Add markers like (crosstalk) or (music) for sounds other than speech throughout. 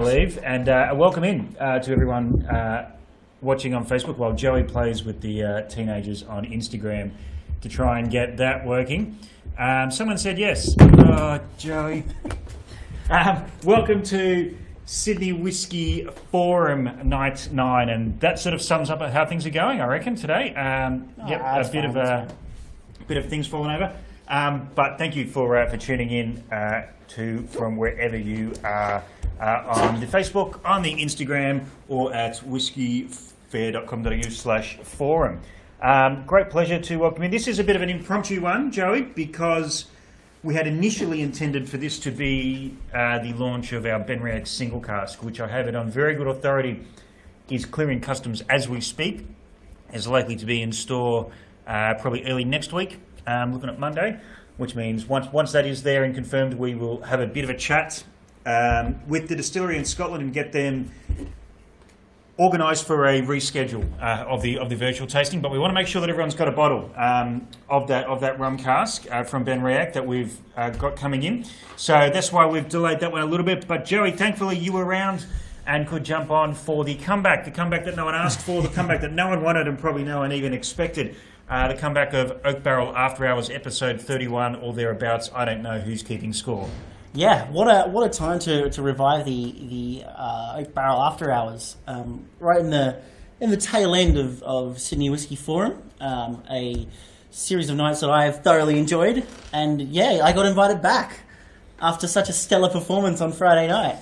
believe. And uh, welcome in uh, to everyone uh, watching on Facebook while Joey plays with the uh, teenagers on Instagram to try and get that working. Um, someone said yes. Oh, Joey. (laughs) Um, welcome to Sydney Whisky Forum Night 9. And that sort of sums up how things are going, I reckon, today. Um, yep, Ah, a bit of a bit of things falling over. Um, but thank you for uh, for tuning in uh, to from wherever you are on the Facebook, on the Instagram, or at whiskyfair.com.au slash forum. Um, great pleasure to welcome you. This is a bit of an impromptu one, Joey, because we had initially intended for this to be uh, the launch of our Benriach single cask, which I have it on very good authority is clearing customs as we speak. Is likely to be in store uh, probably early next week. Um, looking at Monday, which means once once that is there and confirmed, we will have a bit of a chat um, with the distillery in Scotland and get them organised for a reschedule uh, of the of the virtual tasting. But we want to make sure that everyone's got a bottle um, of that of that rum cask uh, from BenRiach that we've uh, got coming in. So that's why we've delayed that one a little bit. But Joey, thankfully you were around and could jump on for the comeback, the comeback that no one asked for, the comeback that no one wanted and probably no one even expected. Uh, the comeback of Oak Barrel After Hours, episode 31 or thereabouts. I don't know who's keeping score. Yeah, what a what a time to, to revive the the uh, Oak Barrel After Hours. Um, right in the in the tail end of, of Sydney Whisky Forum, um, a series of nights that I have thoroughly enjoyed, and yeah, I got invited back after such a stellar performance on Friday night.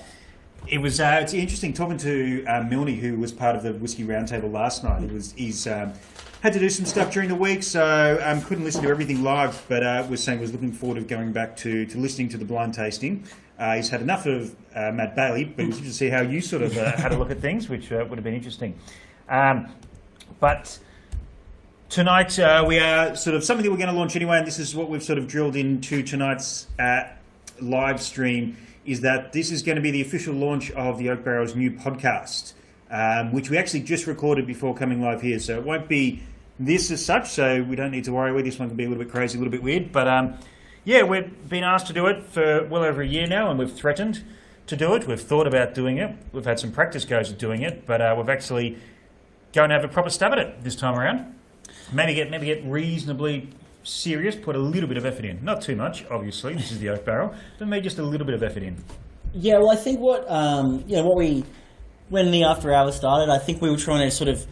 It was uh, it's interesting talking to uh, Milne, who was part of the whiskey roundtable last night. It was he's um, had to do some stuff during the week, so um, couldn't listen to everything live. But uh, was saying was looking forward to going back to, to listening to the blind tasting. Uh, he's had enough of uh, Matt Bailey, but it was interesting to see how you sort of uh, had a look at things, which uh, would have been interesting. Um, but tonight uh, we are sort of something that we're going to launch anyway, and this is what we've sort of drilled into tonight's live stream. Is that this is going to be the official launch of the Oak Barrel's new podcast, um, which we actually just recorded before coming live here. So it won't be this as such, so we don't need to worry. This one can be a little bit crazy, a little bit weird, but um, yeah, we've been asked to do it for well over a year now, and we've threatened to do it. We've thought about doing it. We've had some practice goes at doing it, but uh, we've actually going to have a proper stab at it this time around. Maybe get maybe get reasonably serious, put a little bit of effort in. Not too much, obviously. This is the oak barrel, but maybe just a little bit of effort in. Yeah, well, I think what um, you know what we when the after hours started, I think we were trying to sort of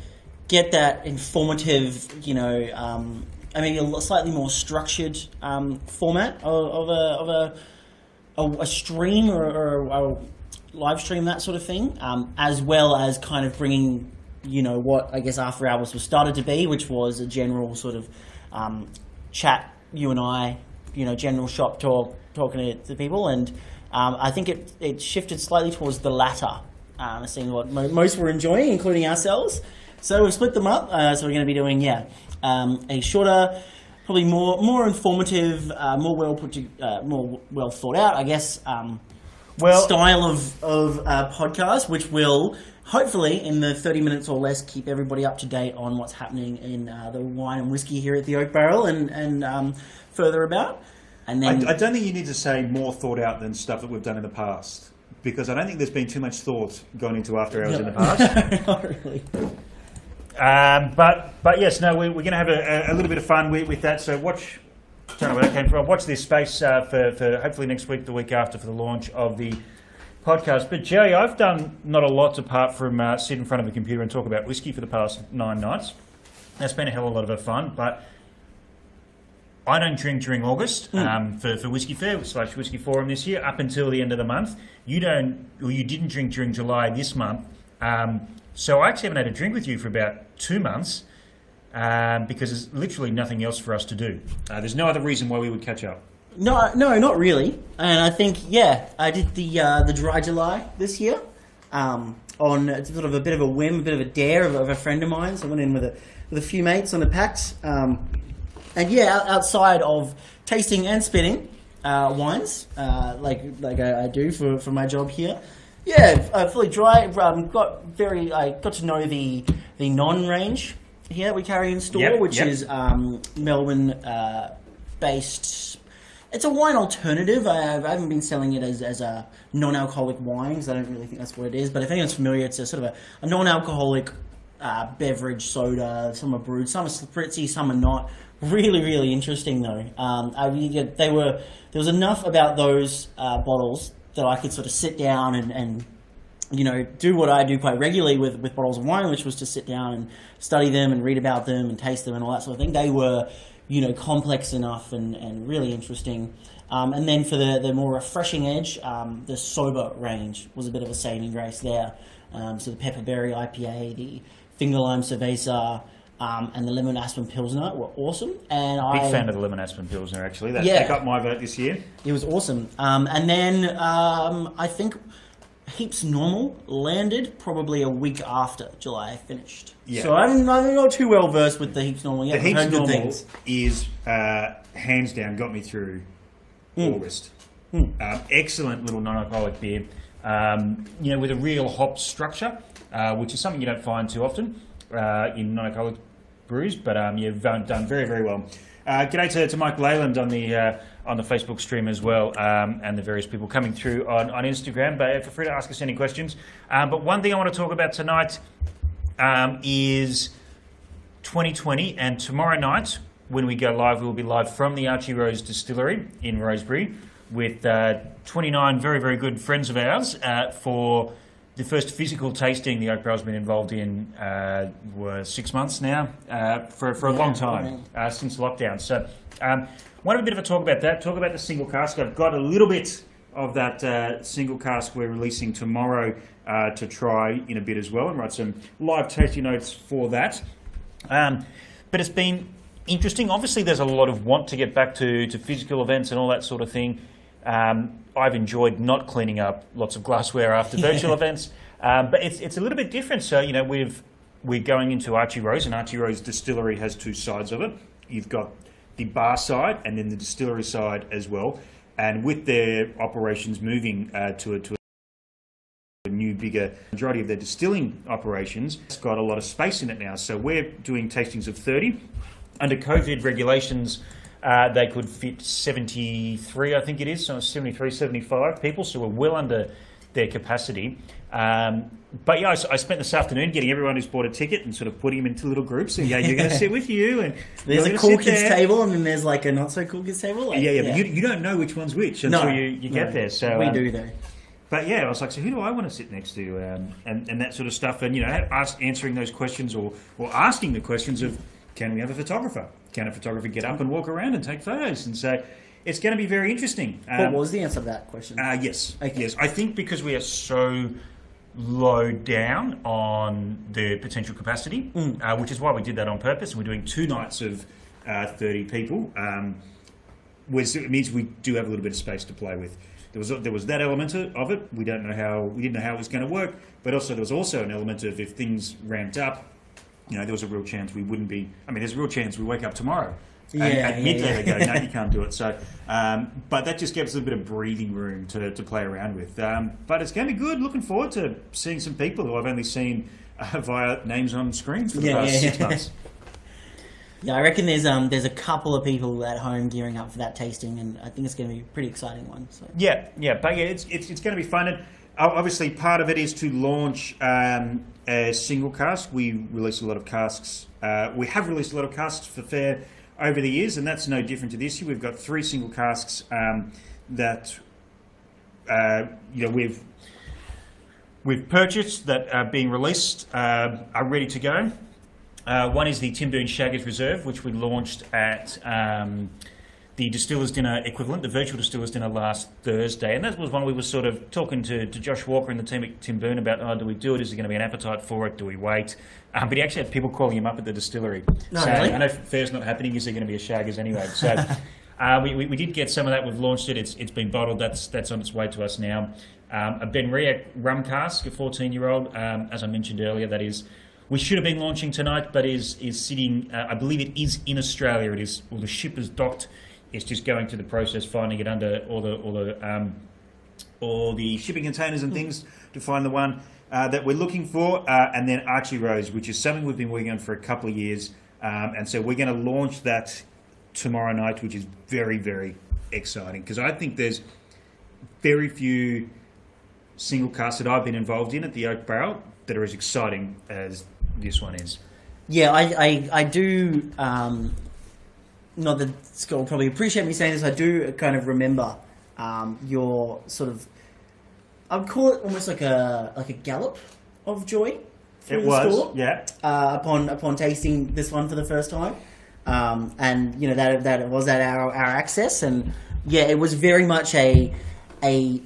get that informative, you know, um, I mean, a slightly more structured um, format of, of a of a, a, stream or, or a live stream, that sort of thing, um, as well as kind of bringing, you know, what I guess after hours was started to be, which was a general sort of um, chat, you and I, you know, general shop talk, talking to, to people, and um, I think it it shifted slightly towards the latter, um, seeing what mo- most were enjoying, including ourselves. So we've split them up. Uh, so we're going to be doing yeah, um, a shorter, probably more more informative, uh, more well put, to, uh, more well thought out, I guess. Um, Well, style of of uh, podcast, which will hopefully in the thirty minutes or less keep everybody up to date on what's happening in uh, the wine and whiskey here at the Oak Barrel and and um, further about. And I, then I don't think you need to say more thought out than stuff that we've done in the past, because I don't think there's been too much thought gone into after hours in the past. (laughs) Not really. Um, but but yes, no, we, we're going to have a, a little bit of fun with, with that. So watch. Don't know where that came from. Watch this space uh, for, for hopefully next week, the week after, for the launch of the podcast. But Jerry, I've done not a lot apart from uh, sit in front of a computer and talk about whiskey for the past nine nights. That's been a hell of a lot of fun. But I don't drink during August um, for, for Whiskey Fair slash Whiskey Forum this year up until the end of the month. You don't, or you didn't drink during July this month. Um, so I actually haven't had a drink with you for about two months um, because there's literally nothing else for us to do. Uh, there's no other reason why we would catch up. No, no, not really. And I think yeah, I did the uh, the dry July this year um, on sort of a bit of a whim, a bit of a dare of, of a friend of mine. So I went in with a with a few mates on a pact. Um, and yeah, outside of tasting and spitting uh, wines, uh, like like I, I do for, for my job here. Yeah, uh, fully dry. Um, got very. I got to know the the non range here that we carry in store, Yep, which yep. is um, Melbourne uh, based it's a wine alternative. I, I haven't been selling it as, as a non-alcoholic wine because I don't really think that's what it is. But if anyone's familiar, it's a sort of a, a non-alcoholic uh, beverage soda. Some are brewed, some are spritzy, some are not. Really, really interesting though. Um, I, they were there was enough about those uh, bottles that I could sort of sit down and, and you know, do what I do quite regularly with, with bottles of wine, which was to sit down and study them and read about them and taste them and all that sort of thing. They were, you know, complex enough and, and really interesting. Um, and then for the, the more refreshing edge, um, the Sobah range was a bit of a saving grace there. Um, so the pepperberry IPA, the finger lime cerveza, um, and the lemon aspen pilsner were awesome. And Big I fan of the lemon aspen pilsner actually. That, Yeah. that got my vote this year. it was awesome. Um, and then um, I think Heaps Normal landed probably a week after July finished. Yeah. So I'm, I'm not too well versed with the Heaps Normal yet. The heaps normal things. is uh, hands down got me through Hmm. August. Um, excellent little non-alcoholic beer. Um, you know, with a real hop structure, uh, which is something you don't find too often uh, in non-alcoholic brews. But um, you've done, very very well. Uh, g'day to, to Mike Leyland on the uh, on the Facebook stream as well, um, and the various people coming through on, on Instagram. But feel free to ask us any questions. Um, but one thing I want to talk about tonight um, is 2020 and tomorrow night when we go live we will be live from the archie rose distillery in rosebery with uh, 29 very very good friends of ours uh, for the first physical tasting the oak barrel's been involved in uh, were six months now uh, for, for a long time uh, since lockdown. So um, want to have a bit of a talk about that talk about the single cask. I've got a little bit of that uh, single cask we're releasing tomorrow uh, to try in a bit as well and write some live tasting notes for that. Um, but it's been interesting. Obviously, there's a lot of want to get back to, to physical events and all that sort of thing. Um, I've enjoyed not cleaning up lots of glassware after virtual events, um, but it's, it's a little bit different. So, you know, we've, we're going into Archie Rose, and Archie Rose Distillery has two sides of it. You've got the bar side and then the distillery side as well. And with their operations moving uh, to a, to a new, bigger majority of their distilling operations. It's got a lot of space in it now. So we're doing tastings of 30. Under COVID regulations, uh, they could fit 73, I think it is, so 73, 75 people. So we're well under their capacity. Um, but yeah, I spent this afternoon getting everyone who's bought a ticket and sort of putting them into little groups. And yeah, you're going to sit with you, and (laughs) There's a cool kids there. table, and then there's like a not so cool kids table. Like, Yeah, yeah, but you, you don't know which one's which until you, you get no. there. So we um, do though. but yeah, I was like, so who do I want to sit next to, um, and and that sort of stuff, and you know, ask, answering those questions or or asking the questions of, can we have a photographer? Can a photographer get up and walk around and take photos? And so, it's going to be very interesting. What Um, was the answer to that question? uh, yes, Okay. yes. I think because we are so low down on the potential capacity, Mm. uh, which is why we did that on purpose. And we're doing two nights of uh, 30 people. Um, was, it means we do have a little bit of space to play with. There was there was that element of of it. We don't know how we didn't know how it was going to work, but also there was also an element of if things ramped up, you know, there was a real chance we wouldn't be. I mean, there's a real chance we wake up tomorrow. and Yeah, at yeah, midday yeah. go, no, you can't do it. So, um, but that just gives us a bit of breathing room to, to play around with. Um, but it's going to be good. Looking forward to seeing some people who I've only seen uh, via names on screens for the Yeah, past six months. (laughs) Yeah, I reckon there's um there's a couple of people at home gearing up for that tasting, and I think it's going to be a pretty exciting one. So Yeah, yeah, but yeah, it's it's, it's going to be fun. And obviously, part of it is to launch um, a single cask. We release a lot of casks. Uh, we have released a lot of casks for fair over the years, and that's no different to this year. We've got three single casks um, that uh, you know we've we've purchased that are being released uh, are ready to go. Uh, one is the Timboon Shaggers Reserve, which we launched at um, the Distillers Dinner equivalent, the virtual Distillers Dinner last Thursday. And that was one we were sort of talking to, to Josh Walker and the team at Timboon about, oh, do we do it? Is there going to be an appetite for it? Do we wait? Um, but he actually had people calling him up at the distillery. No, saying, really? I know fair's not happening. Is there going to be a Shaggers anyway? So (laughs) uh, we, we, we did get some of that. We've launched it. It's, it's been bottled. That's, that's on its way to us now. Um, a BenRiach rum cask, a 14 year old, um, as I mentioned earlier, that is we should have been launching tonight, but is is sitting. Uh, I believe it is in Australia. It is. Well, the ship is docked. It's just going through the process, finding it under all the all the um, all the shipping containers and things to find the one uh, that we're looking for, uh, and then Archie Rose, which is something we've been working on for a couple of years, um, and so we're going to launch that tomorrow night, which is very very exciting because I think there's very few single casks that I've been involved in at the Oak Barrel that are as exciting as this one is. Yeah, I, I, I do. Um, not that Scott will probably appreciate me saying this. I do kind of remember um, your sort of. I'd call it almost like a like a gallop of joy through it the was, store yeah. uh, upon upon tasting this one for the first time, um, and you know that that it was at our, our access, and yeah, it was very much a a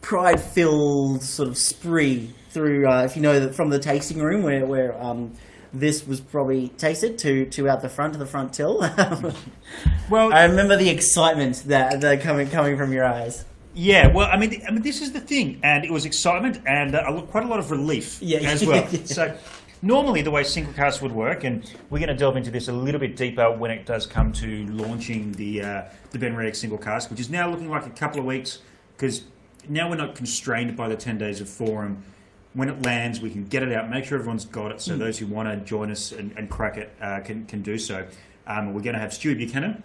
pride filled sort of spree through. Uh, if you know that from the tasting room where where um, this was probably tasted to to out the front to the front till. (laughs) Well, I remember the excitement that, that coming coming from your eyes. Yeah, well, I mean, I mean, this is the thing, and it was excitement and uh, quite a lot of relief Yeah, (laughs) as well. yeah. (laughs) So, normally the way single cask would work, and we're going to delve into this a little bit deeper when it does come to launching the uh, the BenRiach single cask, which is now looking like a couple of weeks because now we're not constrained by the ten days of forum. When it lands, we can get it out, make sure everyone's got it, so Hmm. those who want to join us and, and crack it uh, can can do so. Um, we're going to have Stuart Buchanan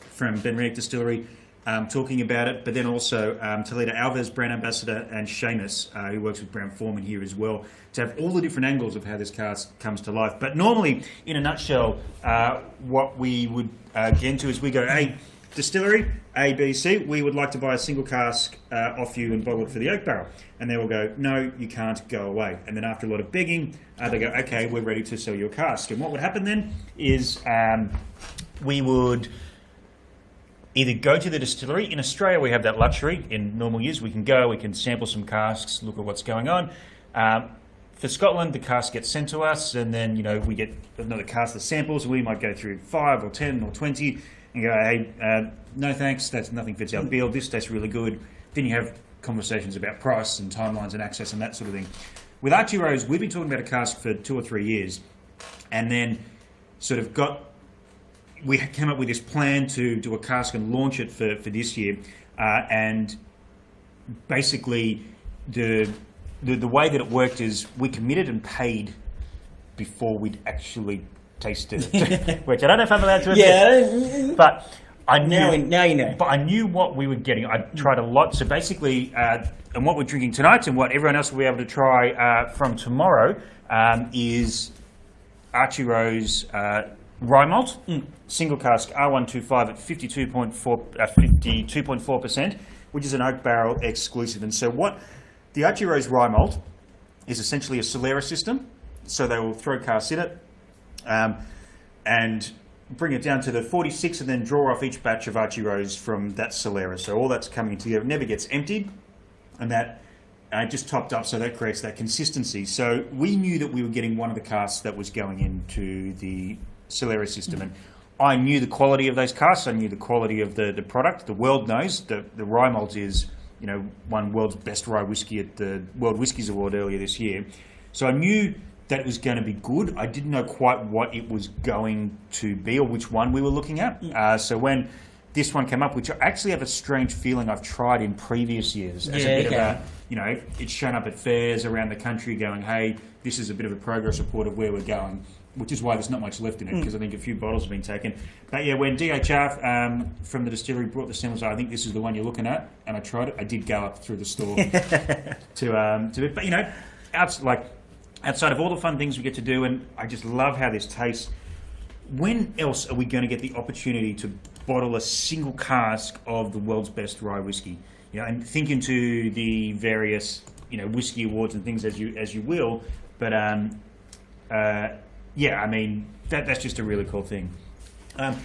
from BenRiach Distillery um, talking about it, but then also um, Toledo Alves, brand ambassador, and Seamus, uh, who works with Brown-Forman here as well, to have all the different angles of how this cask comes to life. But normally, in a nutshell, uh, what we would uh, get into is we go, hey, distillery, A, B, C, we would like to buy a single cask uh, off you and bottle it for the oak barrel. And they will go, no, you can't go away. And then after a lot of begging, uh, they go, okay, we're ready to sell you a cask. And what would happen then is um, we would either go to the distillery. In Australia, we have that luxury. In normal years, we can go, we can sample some casks, look at what's going on. Um, for Scotland, the cask gets sent to us, and then you know we get another cask of samples. We might go through five or ten or twenty, go, "Hey, uh, no thanks, that's nothing fits our bill. This tastes really good." Then you have conversations about price and timelines and access and that sort of thing. With Archie Rose, we've been talking about a cask for two or three years, and then sort of got we came up with this plan to do a cask and launch it for, for this year, uh, and basically the, the the way that it worked is we committed and paid before we'd actually tasted it, (laughs) which I don't know if I'm allowed to admit, Yeah, but I knew now now you know. but I knew what we were getting. I tried a lot. So basically, uh, and what we're drinking tonight, and what everyone else will be able to try uh, from tomorrow, um, is Archie Rose uh, rye malt, single cask R125 at 52.4 uh, 52.4 percent, which is an oak barrel exclusive. And so what the Archie Rose rye malt is essentially a Solera system. So they will throw casks in it. Um, and bring it down to the 46 and then draw off each batch of Archie Rose from that Solera. So all that's coming together. It never gets emptied. And that uh, just topped up, so that creates that consistency. So we knew that we were getting one of the casks that was going into the Solera system. And I knew the quality of those casks. I knew the quality of the, the product. The world knows that the rye malt is, you know, one world's best rye whiskey at the World Whiskies Award earlier this year. So I knew that it was going to be good. I didn't know quite what it was going to be or which one we were looking at. Uh, so when this one came up, which I actually have a strange feeling I've tried in previous years as Yeah, a bit okay. of a, you know, it's shown up at fairs around the country going, hey, this is a bit of a progress report of where we're going, which is why there's not much left in it because I think a few bottles have been taken. But yeah, when DHR um, from the distillery brought the samples, I think this is the one you're looking at, and I tried it. I did go up through the store (laughs) to um, to but you know, outs- like outside of all the fun things we get to do, and I just love how this tastes. When else are we going to get the opportunity to bottle a single cask of the world's best rye whiskey? You know, and think into the various you know whiskey awards and things as you as you will, but um, uh, yeah, I mean that that's just a really cool thing. Um,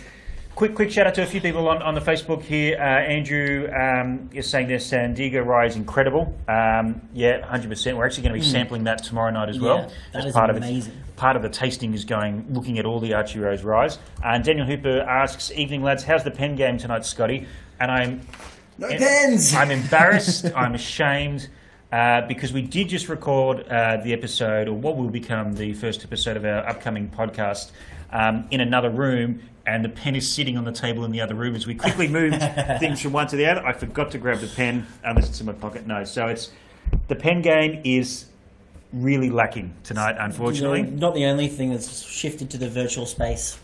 quick, quick shout out to a few people on, on the Facebook here. Uh, Andrew um, is saying their San Diego rye is incredible. Um, yeah, hundred percent. We're actually going to be sampling that tomorrow night as well. Yeah, that As is part amazing. Of it. Part of the tasting is going looking at all the Archie Rose ryes. And Daniel Hooper asks, "Evening lads, how's the pen game tonight, Scotty?" And I'm No em- pens! I'm embarrassed. (laughs) I'm ashamed. Uh, because we did just record uh, the episode, or what will become the first episode of our upcoming podcast, um, in another room, and the pen is sitting on the table in the other room. As we quickly (laughs) moved things from one to the other, I forgot to grab the pen unless it's in my pocket. No, so it's the pen game is really lacking tonight, unfortunately. Not the only thing that's shifted to the virtual space.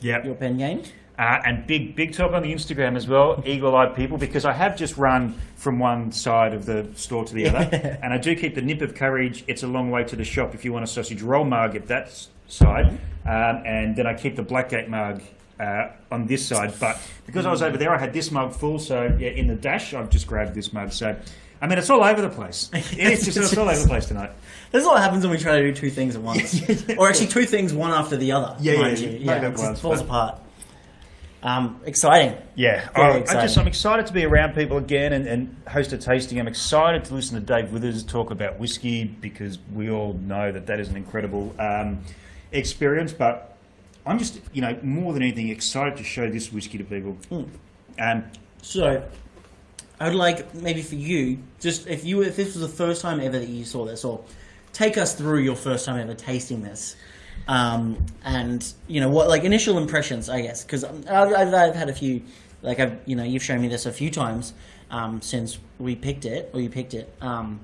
Yeah. Your pen game. Uh, and big, big talk on the Instagram as well, (laughs) eagle-eyed people, because I have just run from one side of the store to the other, (laughs) and I do keep the nip of courage. It's a long way to the shop if you want a sausage roll mug at that s- side, um, and then I keep the Blackgate mug uh, on this side. But because I was over there, I had this mug full, so yeah, in the dash, I've just grabbed this mug. So, I mean, it's all over the place. (laughs) It's just it's all over the place tonight. This is what happens when we try to do two things at once, (laughs) or actually two things one after the other. Yeah, yeah, yeah, that it falls but- apart. Um, exciting. Yeah, I, I just I'm excited to be around people again and, and host a tasting. I'm excited to listen to Dave Withers talk about whiskey because we all know that that is an incredible um, experience. But I'm just you know more than anything excited to show this whiskey to people. Hmm. Um, So, I would like maybe for you, just if you if this was the first time ever that you saw this, or take us through your first time ever tasting this, um, and you know what like initial impressions, I guess, because I've, I've, I've had a few, like I've you know you've shown me this a few times um, since we picked it or you picked it. Um,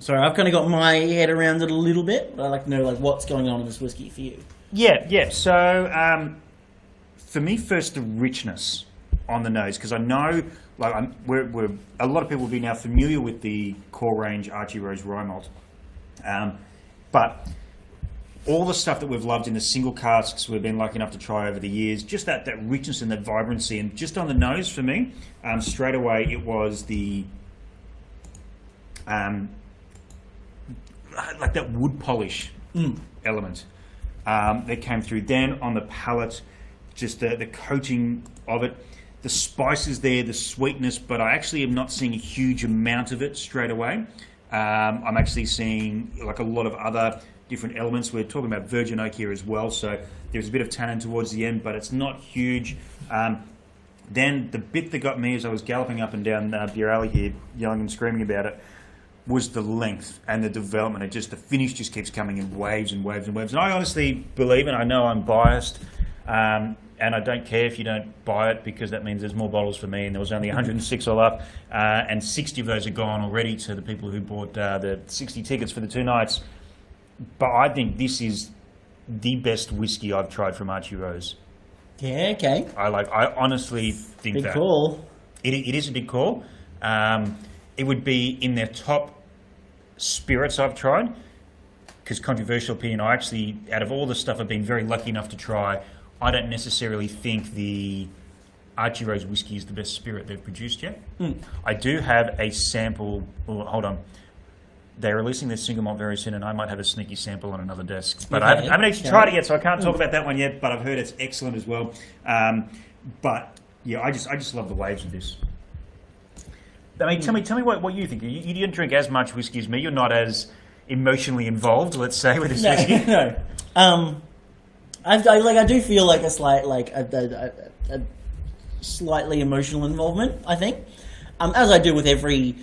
so I've kind of got my head around it a little bit, but I'd like to know like what's going on in this whiskey for you. Yeah, yeah. So um, for me, first the richness on the nose because I know like I'm, we're, we're a lot of people will be now familiar with the core range Archie Rose rye malt, um, but all the stuff that we've loved in the single casks we've been lucky enough to try over the years, just that that richness and that vibrancy, and just on the nose for me, um, straight away it was the um, like that wood polish element um, that came through. Then on the palate, just the, the coating of it, the spices there, the sweetness, but I actually am not seeing a huge amount of it straight away. Um, I'm actually seeing like a lot of other different elements. We're talking about virgin oak here as well, so there's a bit of tannin towards the end, but it's not huge. Um, then the bit that got me as I was galloping up and down uh, Beer Alley here, yelling and screaming about it, was the length and the development. It just the finish just keeps coming in waves and waves and waves. And I honestly believe, and I know I'm biased, um, and I don't care if you don't buy it because that means there's more bottles for me. And there was only 106 all up, uh, and 60 of those are gone already to the people who bought uh, the 60 tickets for the two nights. But I think this is the best whiskey I've tried from Archie Rose. Yeah, okay, I like. I honestly think big that call. it, it is a big call. Um, it would be in their top spirits I've tried. Because controversial opinion, I actually, out of all the stuff I've been very lucky enough to try, I don't necessarily think the Archie Rose whiskey is the best spirit they've produced yet. I do have a sample. Well, hold on. They're releasing their single malt very soon, and I might have a sneaky sample on another desk. But I, haven't, I haven't actually Okay. tried it yet, so I can't talk about that one yet. But I've heard it's excellent as well. Um, but yeah, I just I just love the waves of this. I mean, tell me, tell me what, what you think. You, you didn't drink as much whiskey as me. You're not as emotionally involved, let's say, with this No, whiskey. (laughs) no. Um, I, I like. I do feel like a slight, like a, a, a, a slightly emotional involvement. I think, um, as I do with every,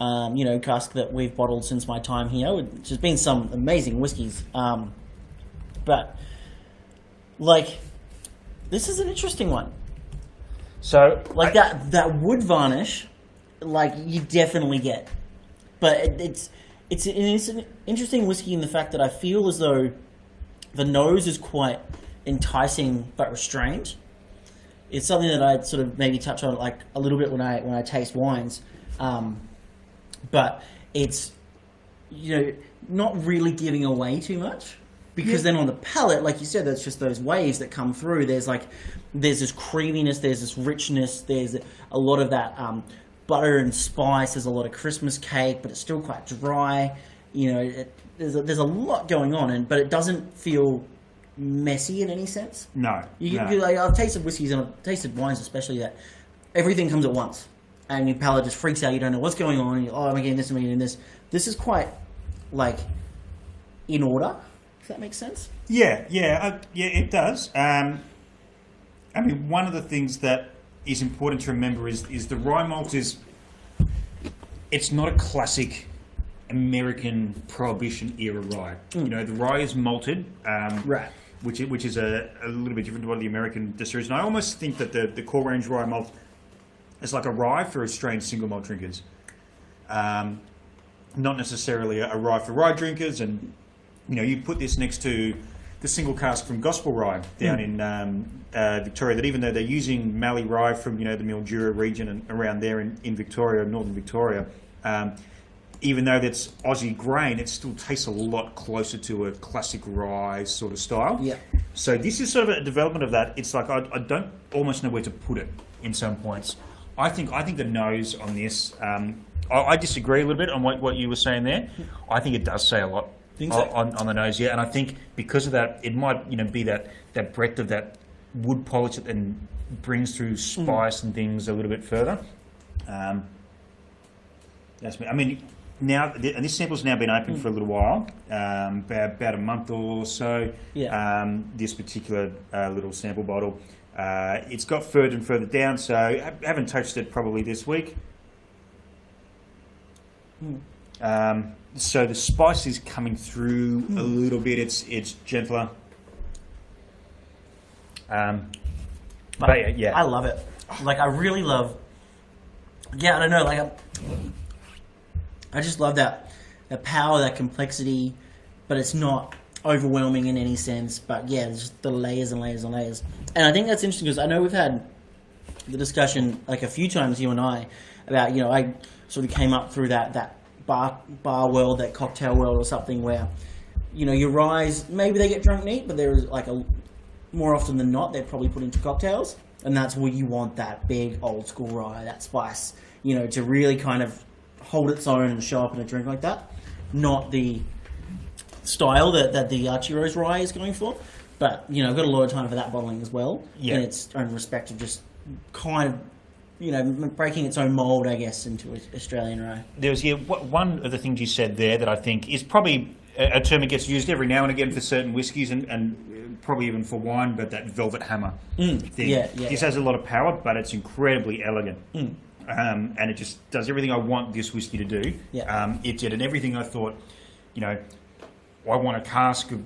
um, you know, cask that we've bottled since my time here, which has been some amazing whiskies. Um, but like, this is an interesting one. So, Like I- that that wood varnish, like you definitely get, but it, it's it's an, it's an interesting whiskey in the fact that I feel as though the nose is quite enticing but restrained. It's something that I sort of maybe touch on like a little bit when I when I taste wines, um, but it's you know not really giving away too much because then on the palate, like you said, that's just those waves that come through. There's like there's this creaminess, there's this richness, there's a lot of that um, butter and spice. There's a lot of Christmas cake, but it's still quite dry. You know, it, there's a, there's a lot going on, and but it doesn't feel messy in any sense. no, You, no. you like I've tasted whiskeys and I've tasted wines, especially that everything comes at once, and your palate just freaks out. You don't know what's going on. Oh, am I getting this? I'm getting this? This is quite like in order. If that makes sense. Yeah, yeah, uh, yeah, it does. Um, I mean, one of the things that is important to remember is is the rye malt is it's not a classic American Prohibition era rye. You know, the rye is malted, um, Right. Which is, which is a, a little bit different to what the American distilleries. And I almost think that the the core range rye malt is like a rye for Australian single malt drinkers. Um, not necessarily a, a rye for rye drinkers, and you know, you put this next to the single cask from Gospel Rye down in um, uh, Victoria. That even though they're using Mallee Rye from you know the Mildura region and around there in, in Victoria, northern Victoria, um, even though that's Aussie grain, it still tastes a lot closer to a classic rye sort of style. Yeah. So this is sort of a development of that. It's like I, I don't almost know where to put it in some points. I think I think the nose on this. Um, I, I disagree a little bit on what, what you were saying there. I think it does say a lot So? on, on the nose, yeah. And I think because of that, it might you know be that that breadth of that wood polish that then brings through spice and things a little bit further. Um, that's me. I mean, now and this sample's now been open for a little while, um, about, about a month or so. Yeah. Um, this particular uh, little sample bottle, uh, it's got further and further down. So I haven't touched it probably this week. Um, so the spice is coming through a little bit. It's it's gentler. Um, but yeah, yeah. I love it. Like I really love. Yeah, I don't know. Like I, I just love that that power, that complexity, but it's not overwhelming in any sense. But yeah, it's just the layers and layers and layers. And I think that's interesting because I know we've had the discussion like a few times you and I about you know I sort of came up through that that bar bar world, that cocktail world or something where you know your ryes maybe they get drunk neat, but there is like a more often than not they're probably put into cocktails, and that's where you want that big old school rye, that spice, you know, to really kind of hold its own and show up in a drink like that, not the style that, that the Archie Rose rye is going for. But you know, I've got a lot of time for that bottling as well, Yeah. in its own respect of just kind of you know breaking its own mold, I guess, into a- Australian rye. There was yeah, one of the things you said there that I think is probably a, term that gets used every now and again for certain whiskies and, and uh, probably even for wine, but that velvet hammer thing. Mm, yeah, yeah, This yeah. has a lot of power, but it's incredibly elegant. Um, and it just does everything I want this whiskey to do. Yeah. Um, it did, and everything I thought, you know, I want a cask of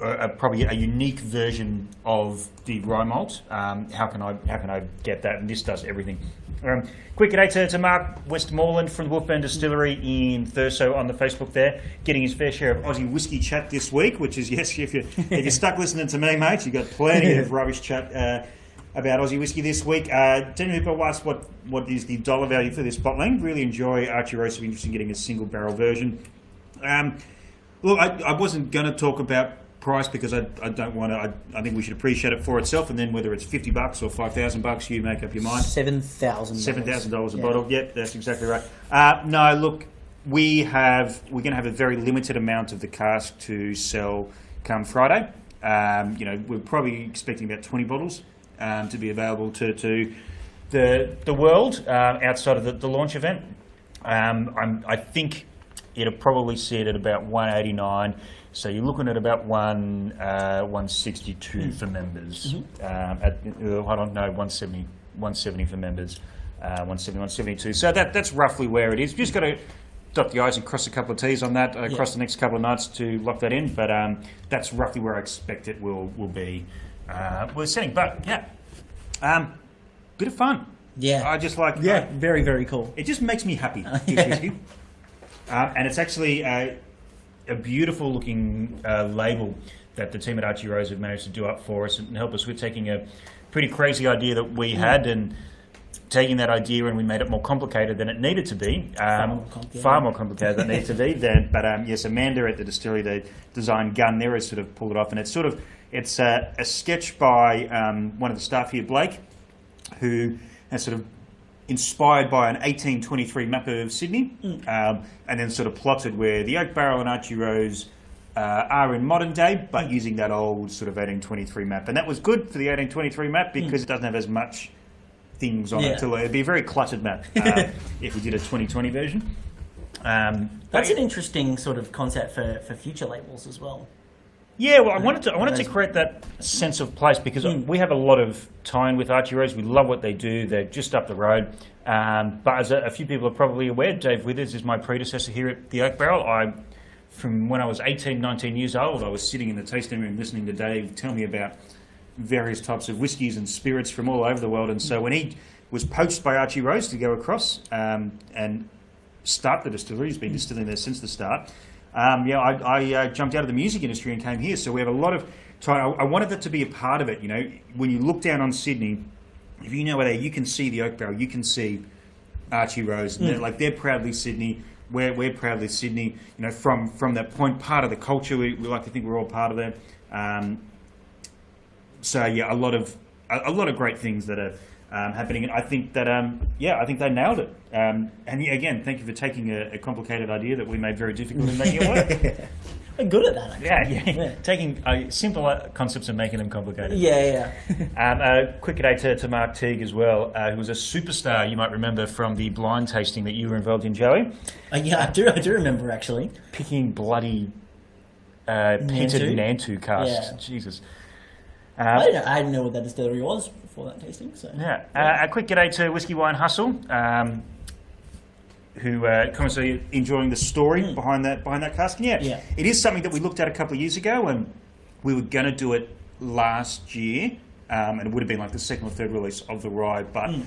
a, probably a unique version of the rye malt. Um, how can I how can I get that? And this does everything. Um, quick g'day to, to Mark Westmoreland from the Wolfburn Distillery in Thurso on the Facebook there, getting his fair share of Aussie whiskey chat this week. Which is (laughs) yes, if you if you're stuck listening to me, mate, you've got plenty of (laughs) rubbish chat. Uh, about Aussie whiskey this week. Uh, Daniel Hooper asked what, what is the dollar value for this bottling. Really enjoy Archie Rose. Be interested in getting a single barrel version. Um, Look, I, I wasn't going to talk about price because I, I don't want to. I, I think we should appreciate it for itself, and then whether it's fifty bucks or five thousand bucks, you make up your mind. Seven thousand. Seven thousand dollars a Yeah. bottle. Yep, that's exactly right. Uh, no, look, we have we're going to have a very limited amount of the cask to sell come Friday. Um, you know, we're probably expecting about twenty bottles um, to be available to, to the the world uh, outside of the, the launch event. Um, I'm, I think it'll probably see it at about 189. So you're looking at about one uh, 162 for members. Um, at, uh, hold on, no, 170, 170 for members. Uh, 170, 172. So that that's roughly where it is. You've Just got to dot the i's and cross a couple of t's on that uh, across the next couple of nights to lock that in. But um, that's roughly where I expect it will will be. Uh, we're setting, but yeah, um, bit of fun. Yeah. I just like Yeah, very very cool. it just makes me happy. (laughs) Uh, and it's actually a, a beautiful looking uh, label that the team at Archie Rose have managed to do up for us and help us with taking a pretty crazy idea that we had and taking that idea and we made it more complicated than it needed to be. Um, more complicated. far more complicated than it needed to be. Then, but um, yes, Amanda at the distillery, the design gun there, has sort of pulled it off, and it's sort of it's a, a sketch by um, one of the staff here, Blake, who has sort of inspired by an 1823 map of Sydney, um, and then sort of plotted where the Oak Barrel and Archie Rose uh, are in modern day, but using that old sort of 1823 map. And that was good for the 1823 map because it doesn't have as much things on Yeah. it. To, it'd be a very cluttered map uh, (laughs) if we did a 2020 version. Um, That's an interesting sort of concept for, for future labels as well. Yeah, well, I wanted to I wanted to create that sense of place because Mm. we have a lot of tie-in with Archie Rose. We love what they do. They're just up the road. Um, but as a, a few people are probably aware, Dave Withers is my predecessor here at the Oak Barrel. I, from when I was 18, 19 years old, I was sitting in the tasting room listening to Dave tell me about various types of whiskies and spirits from all over the world. And so when he was poached by Archie Rose to go across um, and start the distillery, he's been distilling there since the start. Um, yeah, I, I uh, jumped out of the music industry and came here, so we have a lot of time. I, I wanted that to be a part of it. You know, when you look down on Sydney, if you know where they, you can see the Oak Barrel, you can see Archie Rose, and they're, like they're proudly Sydney. We're, we're proudly Sydney. You know, from from that point, part of the culture. We, we like to think we're all part of that. Um, so yeah, a lot of a, a lot of great things that are um, happening. And I think that um, yeah, I think they nailed it. Um, and yeah, again, thank you for taking a, a complicated idea that we made very difficult and making it work. (laughs) I'm good at that. Actually. yeah, yeah, Yeah. taking uh, simple uh, concepts and making them complicated. Yeah, yeah. (laughs) Um, a quick day to, to Mark Teague as well, uh, who was a superstar. You might remember from the blind tasting that you were involved in, Joey, Uh, yeah, I do. I do remember actually. picking bloody uh, painted Nantou? Nantou casks. Yeah. Jesus. I Um, didn't, I didn't know what that distillery was before that tasting. So Yeah, uh, a quick g'day to Whiskey Wine Hustle, um, who uh, comments are enjoying the story behind that behind that cask. And yeah. Yeah. it is something that we looked at a couple of years ago, and we were going to do it last year, um, and it would have been like the second or third release of the rye, but. Hmm.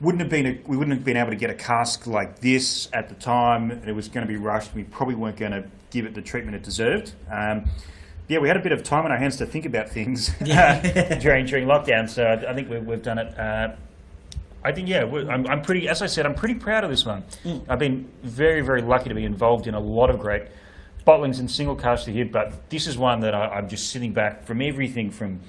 Wouldn't have been a, we wouldn't have been able to get a cask like this at the time, and it was going to be rushed. We probably weren't going to give it the treatment it deserved. Um, yeah, we had a bit of time on our hands to think about things (laughs) Yeah. (laughs) during during lockdown, so I, I think we've, we've done it. Uh, I think yeah, I'm, I'm pretty. As I said, I'm pretty proud of this one. I've been very very lucky to be involved in a lot of great bottlings and single casks here, but this is one that I, I'm just sitting back from everything from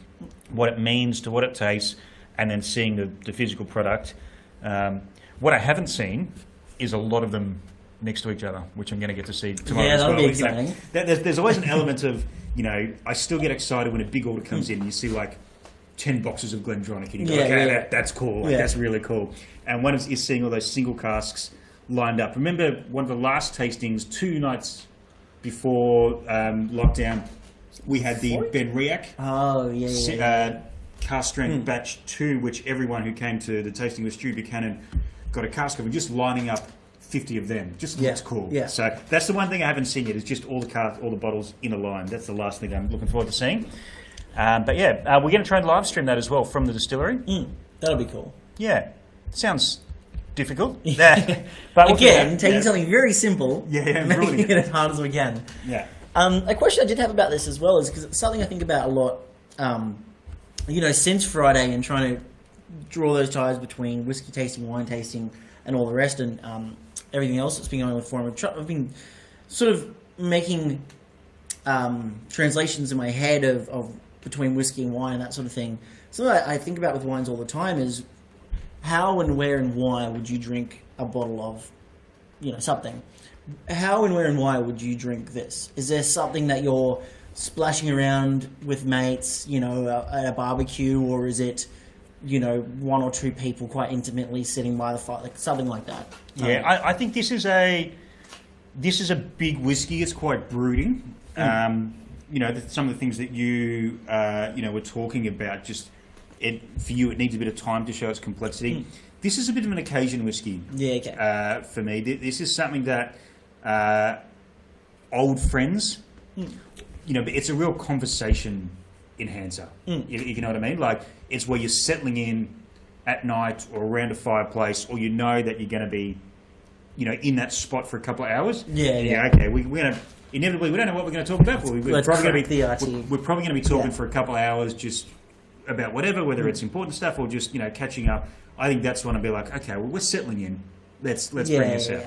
what it means to what it tastes, and then seeing the, the physical product. Um, what I haven't seen is a lot of them next to each other, which I'm going to get to see tomorrow. Yeah, that'll well. be You know, exciting. there's, there's always an element of you know I still get excited when a big order comes in and you see like. 10 boxes of Glendronach and you go, Yeah, okay, yeah. that, that's cool. Like, Yeah. That's really cool. And one is, is seeing all those single casks lined up. Remember one of the last tastings, two nights before um, lockdown, we had the? BenRiach Oh yeah, yeah. uh, cask strength batch two, which everyone who came to the tasting with Stu Buchanan got a cask of, and just lining up 50 of them. Just Yeah, looks cool. yeah. So that's the one thing I haven't seen yet is just all the cars, all the bottles in a line. That's the last thing I'm looking forward to seeing. Um, but yeah, uh, we're going to try and live stream that as well from the distillery. Mm, that'll be cool. Yeah, sounds difficult. (laughs) Yeah. but we'll Again, out. taking yeah. something very simple, (laughs) Yeah, yeah, making it it. as hard as we can. Yeah. Um, a question I did have about this as well is because it's something I think about a lot. Um, you know, since Friday and trying to draw those ties between whiskey tasting, wine tasting, and all the rest, and um, everything else that's been going on with Forum. I've, been sort of making um, translations in my head of, of between whiskey and wine and that sort of thing. Something I, I think about with wines all the time is how and where and why would you drink a bottle of, you know, something? How and where and why would you drink this? Is there something that you're splashing around with mates, you know, at a barbecue, or is it, you know, one or two people quite intimately sitting by the fire, like something like that? Yeah, Um, I, I think this is a this is a big whiskey. It's quite brooding. Um, you know, the, some of the things that you uh, you know were talking about. Just it for you, it needs a bit of time to show its complexity. This is a bit of an occasion whiskey yeah, okay. uh, for me. Th- This is something that uh, old friends, you know, but it's a real conversation enhancer. You, you know what I mean? Like it's where you're settling in at night or around a fireplace, or you know that you're going to be, you know, in that spot for a couple of hours. Yeah, yeah. yeah okay, we, we're going to. Inevitably, we don't know what we're going to talk about. But we, we're Let's probably going to be. We're, we're probably going to be talking Yeah. for a couple of hours, just about whatever, whether it's important stuff or just you know catching up. I think that's when I'd be like, okay, well, we're settling in. Let's let's Yeah, bring this yeah, out.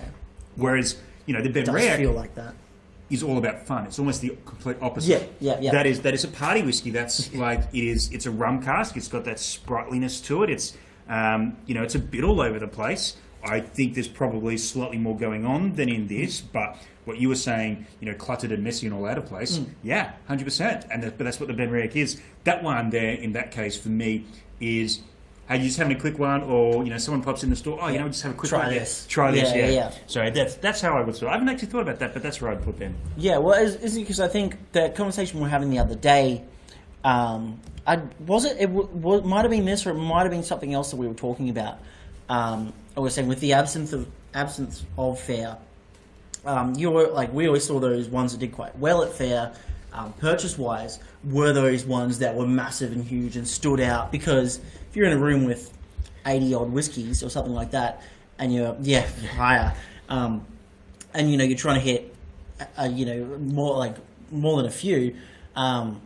Whereas you know the Ben It does Riach feel like that. Is all about fun. It's almost the complete opposite. Yeah, yeah, yeah. That is that is a party whiskey. That's like it is. It's a rum cask. It's got that sprightliness to it. It's um, you know it's a bit all over the place. I think there's probably slightly more going on than in this, but what you were saying, you know, cluttered and messy and all out of place. Mm. Yeah, hundred percent. And that, but that's what the Ben is. That one there, in that case, for me, is. Hey, you just having a quick one, or you know, someone pops in the store. Oh, you know, just have a quick Try one. Yeah, this. Try this. Yeah, Yeah, yeah. So that's that's how I would. I haven't actually thought about that, but that's where I'd put them. Yeah, well, is, because I think the conversation we were having the other day, um, I was it. It w- w- might have been this, or it might have been something else that we were talking about. Um, I was saying with the absence of absence of fair, um, you were like we always saw those ones that did quite well at fair. Um, purchase wise, were those ones that were massive and huge and stood out because if you're in a room with eighty odd whiskies or something like that, and you're yeah higher, um, and you know you're trying to hit uh, you know, more like more than a few. Um,